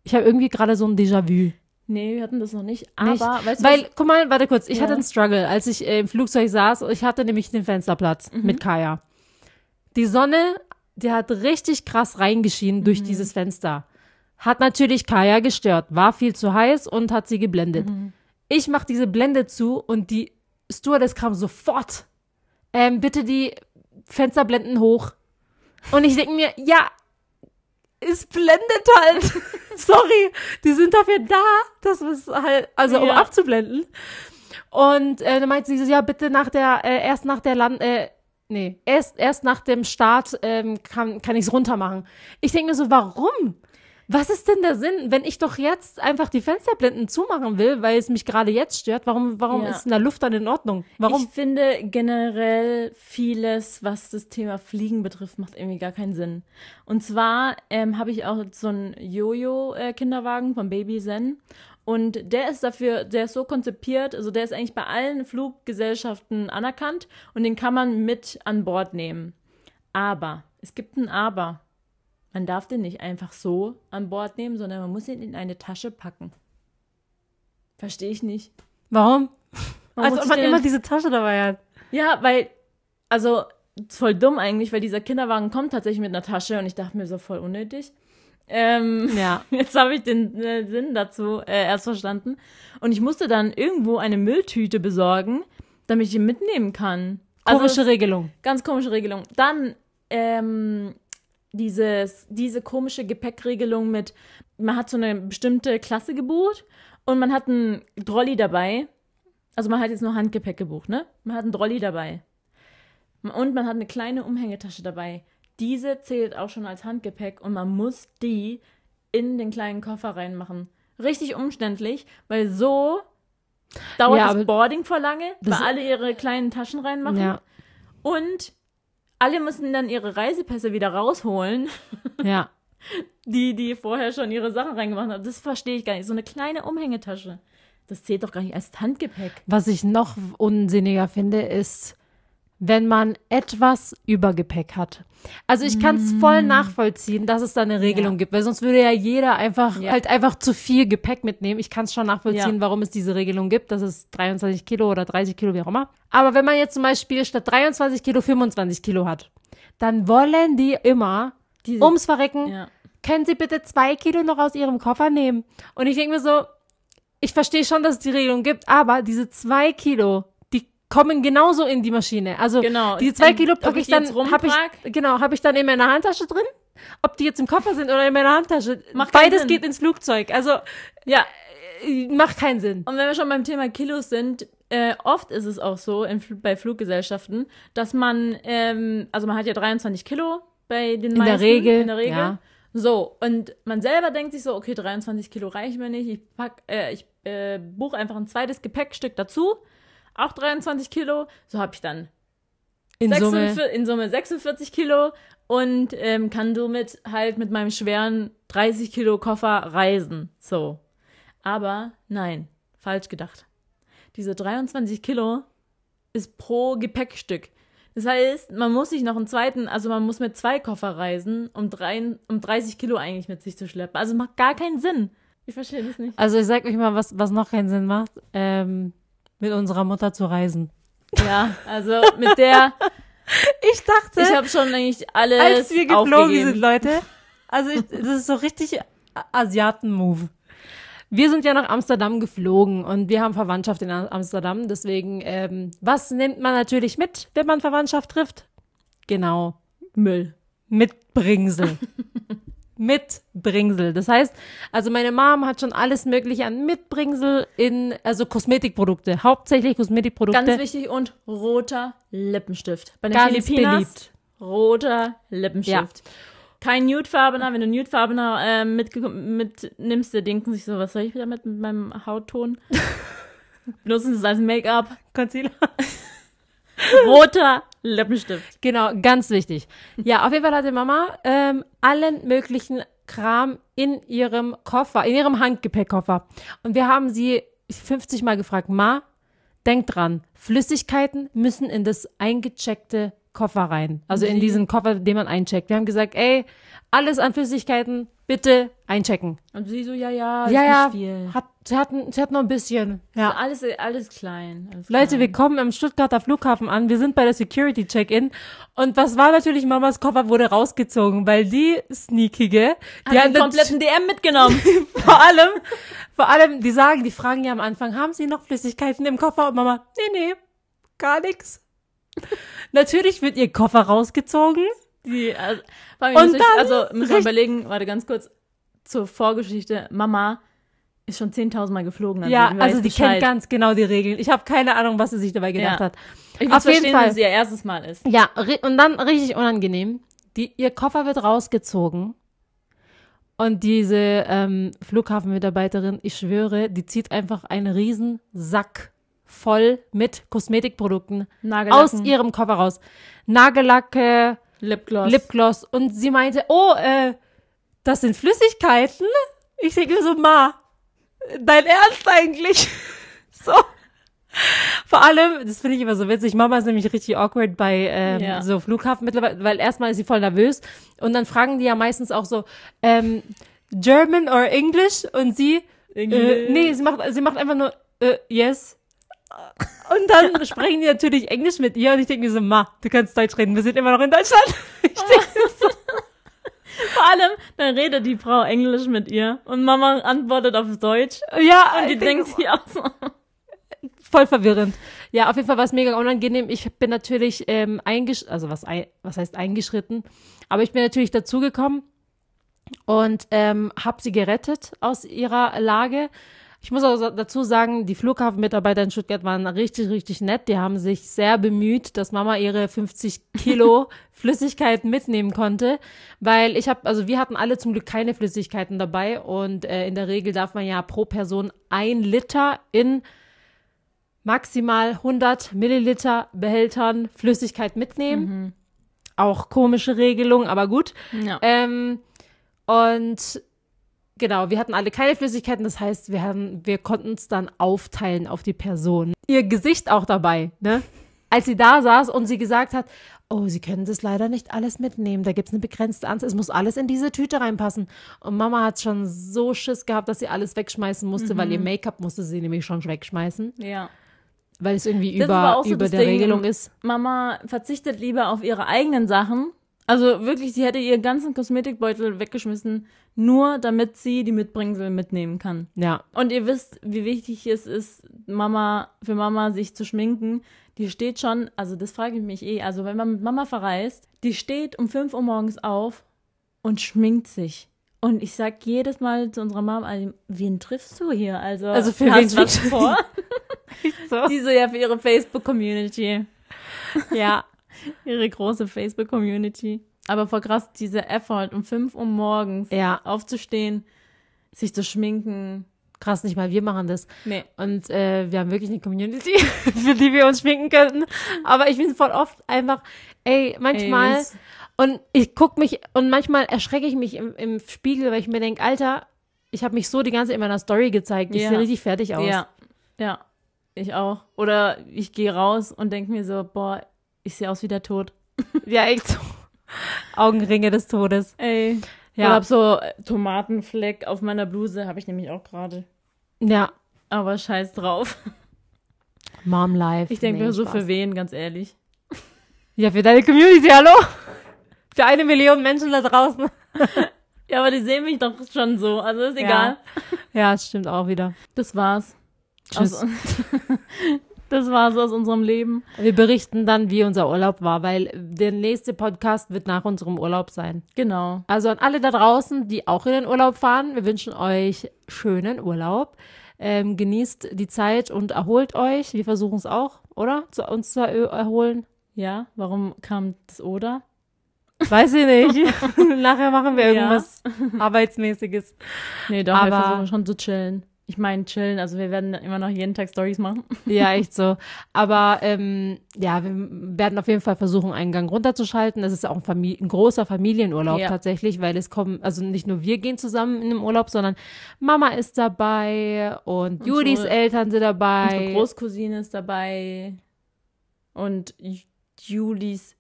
Speaker 1: Ich habe irgendwie gerade so ein Déjà-vu.
Speaker 2: Nee, wir hatten das noch nicht. Aber,
Speaker 1: Nicht.
Speaker 2: weißt du,
Speaker 1: Weil, guck mal, warte kurz, ich
Speaker 2: Ja.
Speaker 1: hatte einen Struggle, als ich äh, im Flugzeug saß und ich hatte nämlich den Fensterplatz
Speaker 2: Mhm.
Speaker 1: mit Kaya. Die Sonne, die hat richtig krass reingeschienen
Speaker 2: Mhm.
Speaker 1: durch dieses Fenster. Hat natürlich Kaya gestört, war viel zu heiß und hat sie geblendet.
Speaker 2: Mhm.
Speaker 1: Ich mach diese Blende zu und die Stewardess kam sofort. Ähm, bitte die Fensterblenden hoch. Und ich denke mir, ja, es blendet halt. Sorry, die sind dafür da, das ist halt, also um
Speaker 2: Ja.
Speaker 1: abzublenden. Und äh, dann meinte sie so, ja, bitte nach der, äh, erst nach der Land, äh, nee, erst, erst nach dem Start ähm, kann, kann ich es runter machen. Ich denke mir so, warum? Was ist denn der Sinn, wenn ich doch jetzt einfach die Fensterblenden zumachen will, weil es mich gerade jetzt stört? Warum, warum
Speaker 2: Ja.
Speaker 1: ist in der Luft dann in Ordnung? Warum?
Speaker 2: Ich finde generell vieles, was das Thema Fliegen betrifft, macht irgendwie gar keinen Sinn. Und zwar ähm, habe ich auch so einen Jojo-Kinderwagen von Baby Zen. Und der ist dafür, der ist so konzipiert, also der ist eigentlich bei allen Fluggesellschaften anerkannt und den kann man mit an Bord nehmen. Aber, es gibt ein Aber. Man darf den nicht einfach so an Bord nehmen, sondern man muss ihn in eine Tasche packen. Verstehe ich nicht.
Speaker 1: warum?
Speaker 2: Warum
Speaker 1: Als ob man immer diese Tasche dabei hat.
Speaker 2: Ja, weil, also, voll dumm eigentlich, weil dieser Kinderwagen kommt tatsächlich mit einer Tasche und ich dachte mir so voll unnötig. Ähm,
Speaker 1: Ja.
Speaker 2: jetzt habe ich den äh, Sinn dazu äh, erst verstanden. Und ich musste dann irgendwo eine Mülltüte besorgen, damit ich ihn mitnehmen kann.
Speaker 1: Komische
Speaker 2: Also,
Speaker 1: Regelung.
Speaker 2: ganz komische Regelung. Dann, ähm, dieses, diese komische Gepäckregelung mit, man hat so eine bestimmte Klasse gebucht und man hat einen Trolley dabei. Also man hat jetzt nur Handgepäck gebucht, ne? Man hat einen Trolley dabei. Und man hat eine kleine Umhängetasche dabei. Diese zählt auch schon als Handgepäck und man muss die in den kleinen Koffer reinmachen. Richtig umständlich, weil so dauert
Speaker 1: Ja,
Speaker 2: das Boarding vor lange, weil alle ihre kleinen Taschen reinmachen.
Speaker 1: Ja,
Speaker 2: Und alle müssen dann ihre Reisepässe wieder rausholen,
Speaker 1: ja.
Speaker 2: die, die vorher schon ihre Sachen reingemacht haben. Das verstehe ich gar nicht. So eine kleine Umhängetasche. Das zählt doch gar nicht als Handgepäck.
Speaker 1: Was ich noch unsinniger finde, ist, wenn man etwas Übergepäck hat. Also ich kann es voll nachvollziehen, dass es da eine Regelung
Speaker 2: Ja.
Speaker 1: gibt, weil sonst würde ja jeder einfach
Speaker 2: Ja.
Speaker 1: halt einfach zu viel Gepäck mitnehmen. Ich kann es schon nachvollziehen,
Speaker 2: Ja.
Speaker 1: warum es diese Regelung gibt. Das ist 23 Kilo oder 30 Kilo, wie auch immer. Aber wenn man jetzt zum Beispiel statt 23 Kilo 25 Kilo hat, dann wollen die immer
Speaker 2: Diese-
Speaker 1: ums Verrecken können Sie bitte zwei Kilo noch aus Ihrem Koffer nehmen? Und ich denke mir so, ich verstehe schon, dass es die Regelung gibt, aber diese zwei Kilo, kommen genauso in die Maschine. Also
Speaker 2: Genau.
Speaker 1: die zwei Kilo packe
Speaker 2: ich
Speaker 1: ich dann, habe ich, genau, habe ich dann in meiner Handtasche drin. Ob die jetzt im Koffer sind oder in meiner Handtasche,
Speaker 2: Macht
Speaker 1: beides geht ins Flugzeug. Also
Speaker 2: Ja,
Speaker 1: äh, macht keinen Sinn.
Speaker 2: Und wenn wir schon beim Thema Kilos sind, äh, oft ist es auch so in, bei Fluggesellschaften, dass man, ähm, also man hat ja 23 Kilo bei den
Speaker 1: In
Speaker 2: meisten.
Speaker 1: der Regel,
Speaker 2: In der Regel.
Speaker 1: ja.
Speaker 2: So, und man selber denkt sich so, okay, 23 Kilo reichen mir nicht. Ich pack, äh, ich äh, buche einfach ein zweites Gepäckstück dazu. Auch 23 Kilo. So habe ich dann
Speaker 1: In Summe.
Speaker 2: 46, in Summe 46 Kilo und ähm, kann somit halt mit meinem schweren 30 Kilo Koffer reisen. So. Aber nein, falsch gedacht. Diese 23 Kilo ist pro Gepäckstück. Das heißt, man muss sich noch einen zweiten, also man muss mit zwei Koffer reisen, um, drei, um 30 Kilo eigentlich mit sich zu schleppen. Also macht gar keinen Sinn. Ich verstehe das nicht.
Speaker 1: Also ich sag euch mal, was, was noch keinen Sinn macht, ähm, mit unserer Mutter zu reisen.
Speaker 2: Ja, also mit der,
Speaker 1: Ich dachte,
Speaker 2: ich habe schon eigentlich alles
Speaker 1: als wir geflogen
Speaker 2: aufgegeben.
Speaker 1: sind, Leute, also ich, das ist so richtig Asiaten-Move. Wir sind ja nach Amsterdam geflogen und wir haben Verwandtschaft in Am- Amsterdam. Deswegen, ähm, was nimmt man natürlich mit, wenn man Verwandtschaft trifft? Genau,
Speaker 2: Müll.
Speaker 1: Mitbringsel. Mitbringsel. Das heißt, also meine Mom hat schon alles Mögliche an Mitbringsel in, also Kosmetikprodukte, hauptsächlich Kosmetikprodukte.
Speaker 2: Ganz wichtig und roter Lippenstift. Bei den
Speaker 1: Ganz
Speaker 2: Filipinas
Speaker 1: beliebt.
Speaker 2: roter Lippenstift. Kein nudefarbener, wenn du nudefarbener äh, mit, mitnimmst, die denken sich so, was soll ich damit mit meinem Hautton? Benutzen es als Make-up.
Speaker 1: Concealer.
Speaker 2: Roter Lippenstift.
Speaker 1: Genau, ganz wichtig. Ja, auf jeden Fall hatte Mama ähm, allen möglichen Kram in ihrem Koffer, in ihrem Handgepäckkoffer. Und wir haben sie 50 Mal gefragt, Ma, denk dran, Flüssigkeiten müssen in das eingecheckte Koffer rein. Also in
Speaker 2: Sie-
Speaker 1: diesen Koffer, den man eincheckt. Wir haben gesagt, ey, alles an Flüssigkeiten bitte einchecken.
Speaker 2: Und sie so, ja, ja,
Speaker 1: ja, ja, hat, sie, hatten, sie hat noch ein bisschen. Ja.
Speaker 2: Alles, alles klein. Alles
Speaker 1: Leute,
Speaker 2: klein.
Speaker 1: wir kommen am Stuttgarter Flughafen an. Wir sind bei der Security Check-in. Und was war natürlich, Mamas Koffer wurde rausgezogen, weil die Sneakige, die
Speaker 2: hat
Speaker 1: haben
Speaker 2: den kompletten DM mitgenommen.
Speaker 1: vor allem, vor allem, die sagen, die fragen ja am Anfang, haben Sie noch Flüssigkeiten im Koffer? Und Mama, nee, nee, gar nichts. natürlich wird ihr Koffer rausgezogen.
Speaker 2: Die, also,
Speaker 1: Und dann
Speaker 2: also muss man
Speaker 1: richt-
Speaker 2: überlegen, warte ganz kurz zur Vorgeschichte. Mama ist schon 10.000 Mal geflogen.
Speaker 1: ja,
Speaker 2: sie weiß
Speaker 1: also die
Speaker 2: Bescheid.
Speaker 1: kennt ganz genau die Regeln. Ich habe keine Ahnung, was sie sich dabei gedacht
Speaker 2: Ja.
Speaker 1: hat.
Speaker 2: Ich
Speaker 1: Auf jeden Fall.
Speaker 2: dass es ihr erstes Mal ist.
Speaker 1: Ja, und dann richtig unangenehm. Die, ihr Koffer wird rausgezogen. Und diese ähm, Flughafenmitarbeiterin, ich schwöre, die zieht einfach einen riesen Sack voll mit Kosmetikprodukten aus ihrem Koffer raus. Nagellacke,
Speaker 2: Lipgloss.
Speaker 1: Lipgloss. Und sie meinte, oh, äh, das sind Flüssigkeiten? Ich denke so, Ma, dein Ernst eigentlich? so. Vor allem, das finde ich immer so witzig, Mama ist nämlich richtig awkward bei ähm,
Speaker 2: Ja.
Speaker 1: so Flughafen mittlerweile, weil erstmal ist sie voll nervös und dann fragen die ja meistens auch so, ähm, German or English? Und sie, äh, nee, sie macht, sie macht einfach nur, äh, yes. Und dann sprechen die natürlich Englisch mit ihr und ich denke mir so, Ma, du kannst Deutsch reden, wir sind immer noch in Deutschland. Ich denk,
Speaker 2: Vor allem, dann redet die Frau Englisch mit ihr und Mama antwortet auf Deutsch.
Speaker 1: ja,
Speaker 2: Und die denkt sich auch so.
Speaker 1: voll verwirrend. Ja, auf jeden Fall war es mega unangenehm. Ich bin natürlich ähm, eingesch also was, was heißt eingeschritten, aber ich bin natürlich dazugekommen und ähm, habe sie gerettet aus ihrer Lage. Ich muss auch dazu sagen, die Flughafenmitarbeiter in Stuttgart waren richtig, richtig nett. Die haben sich sehr bemüht, dass Mama ihre 50 Kilo Flüssigkeiten mitnehmen konnte, weil ich habe, also wir hatten alle zum Glück keine Flüssigkeiten dabei und äh, in der Regel darf man ja pro Person ein Liter in maximal 100 Milliliter Behältern Flüssigkeit mitnehmen. Auch komische Regelung, aber gut.
Speaker 2: Ja.
Speaker 1: Ähm, und genau, wir hatten alle keine Flüssigkeiten, das heißt, wir, haben, wir konnten es dann aufteilen auf die Person. Ihr Gesicht auch dabei, ne? Als sie da saß und sie gesagt hat, oh, sie können das leider nicht alles mitnehmen, da gibt es eine begrenzte Anzahl, es muss alles in diese Tüte reinpassen. Und Mama hat schon so Schiss gehabt, dass sie alles wegschmeißen musste, weil ihr Make-up musste sie nämlich schon wegschmeißen,
Speaker 2: ja.
Speaker 1: weil es irgendwie
Speaker 2: Das
Speaker 1: über,
Speaker 2: auch so
Speaker 1: über der
Speaker 2: Ding.
Speaker 1: Regelung ist.
Speaker 2: Mama verzichtet lieber auf ihre eigenen Sachen. Also wirklich, sie hätte ihren ganzen Kosmetikbeutel weggeschmissen, nur damit sie die Mitbringsel mitnehmen kann.
Speaker 1: Ja,
Speaker 2: Und ihr wisst, wie wichtig es ist, Mama, für Mama sich zu schminken. Die steht schon, also das frage ich mich eh, also wenn man mit Mama verreist, die steht um 5 Uhr morgens auf und schminkt sich. Und ich sag jedes Mal zu unserer Mama, also, wen triffst du hier? Also,
Speaker 1: Also für
Speaker 2: hast
Speaker 1: wen
Speaker 2: was vor?
Speaker 1: so.
Speaker 2: Die so ja für ihre Facebook-Community.
Speaker 1: Ja.
Speaker 2: Ihre große Facebook-Community. Aber voll krass, diese Effort, um 5 Uhr morgens
Speaker 1: Ja.
Speaker 2: aufzustehen, sich zu schminken.
Speaker 1: Krass, nicht mal wir machen das.
Speaker 2: Nee.
Speaker 1: Und äh, wir haben wirklich eine Community, für die wir uns schminken könnten. Aber ich bin voll oft einfach, ey, manchmal.
Speaker 2: Ey,
Speaker 1: und ich guck mich, und manchmal erschrecke ich mich im, im Spiegel, weil ich mir denke, Alter, ich habe mich so die ganze Zeit in meiner Story gezeigt. Ich
Speaker 2: Ja.
Speaker 1: sehe richtig fertig aus.
Speaker 2: Ja, ja, ich auch. Oder ich gehe raus und denke mir so, boah, ich sehe aus wie der Tod.
Speaker 1: ja echt so. Augenringe des Todes.
Speaker 2: Ey.
Speaker 1: Ja.
Speaker 2: Oder hab so äh, Tomatenfleck auf meiner Bluse, habe ich nämlich auch gerade.
Speaker 1: Ja.
Speaker 2: Aber scheiß drauf.
Speaker 1: Mom Life.
Speaker 2: Ich denke
Speaker 1: Nee,
Speaker 2: mir so
Speaker 1: Spaß.
Speaker 2: für wen, ganz ehrlich.
Speaker 1: Ja, für deine Community, hallo? Für eine Million Menschen da draußen.
Speaker 2: Ja, aber die sehen mich doch schon so, also ist egal.
Speaker 1: Ja, das stimmt auch wieder.
Speaker 2: Das war's.
Speaker 1: Tschüss.
Speaker 2: Aus, das war's aus unserem Leben.
Speaker 1: Wir berichten dann, wie unser Urlaub war, weil der nächste Podcast wird nach unserem Urlaub sein.
Speaker 2: Genau.
Speaker 1: Also an alle da draußen, die auch in den Urlaub fahren, wir wünschen euch schönen Urlaub. Ähm, genießt die Zeit und erholt euch. Wir versuchen es auch, oder? Zu, uns zu er erholen.
Speaker 2: Ja, warum kam das oder?
Speaker 1: Weiß ich nicht. Nachher machen wir
Speaker 2: Ja.
Speaker 1: irgendwas Arbeitsmäßiges.
Speaker 2: Nee, doch, wir
Speaker 1: Aber-
Speaker 2: versuchen schon zu chillen. Ich meine chillen, also wir werden immer noch jeden Tag Stories machen.
Speaker 1: Ja, echt so. Aber ähm, ja, wir werden auf jeden Fall versuchen, einen Gang runterzuschalten. Das ist auch ein, Famili ein großer Familienurlaub
Speaker 2: Ja.
Speaker 1: tatsächlich, weil es kommen, also nicht nur wir gehen zusammen in den Urlaub, sondern Mama ist dabei und, Judis
Speaker 2: unsere-
Speaker 1: Eltern sind dabei.
Speaker 2: Unsere Großcousine ist dabei und Ju- Julis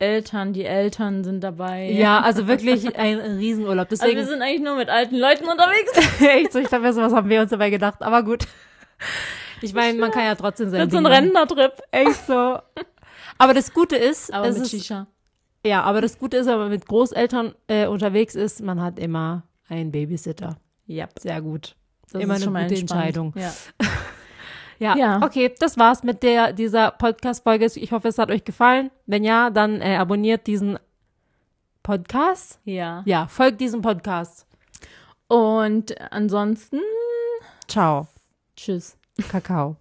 Speaker 2: Eltern, die Eltern sind dabei.
Speaker 1: Ja, also wirklich ein Riesenurlaub.
Speaker 2: Also
Speaker 1: Deswegen,
Speaker 2: wir sind eigentlich nur mit alten Leuten unterwegs.
Speaker 1: echt so, ich dachte mir, sowas haben wir uns dabei gedacht, aber gut. Ich meine, man kann ja trotzdem sein
Speaker 2: Das ist so ein. Rentnertrip.
Speaker 1: Echt so. Aber das Gute ist,
Speaker 2: Aber mit
Speaker 1: ist,
Speaker 2: Shisha.
Speaker 1: ja, aber das Gute ist, wenn man mit Großeltern äh, unterwegs ist, man hat immer einen Babysitter.
Speaker 2: Ja,
Speaker 1: Sehr gut.
Speaker 2: das
Speaker 1: Immer
Speaker 2: ist
Speaker 1: eine
Speaker 2: schon
Speaker 1: gute
Speaker 2: entspannt.
Speaker 1: Entscheidung.
Speaker 2: Ja.
Speaker 1: Ja,
Speaker 2: Ja.
Speaker 1: okay, das war's mit der dieser Podcast-Folge. Ich hoffe, es hat euch gefallen. Wenn ja, dann äh, abonniert diesen Podcast.
Speaker 2: ja.
Speaker 1: Ja, folgt diesem Podcast.
Speaker 2: Und ansonsten,
Speaker 1: Ciao.
Speaker 2: tschüss.
Speaker 1: Kakao.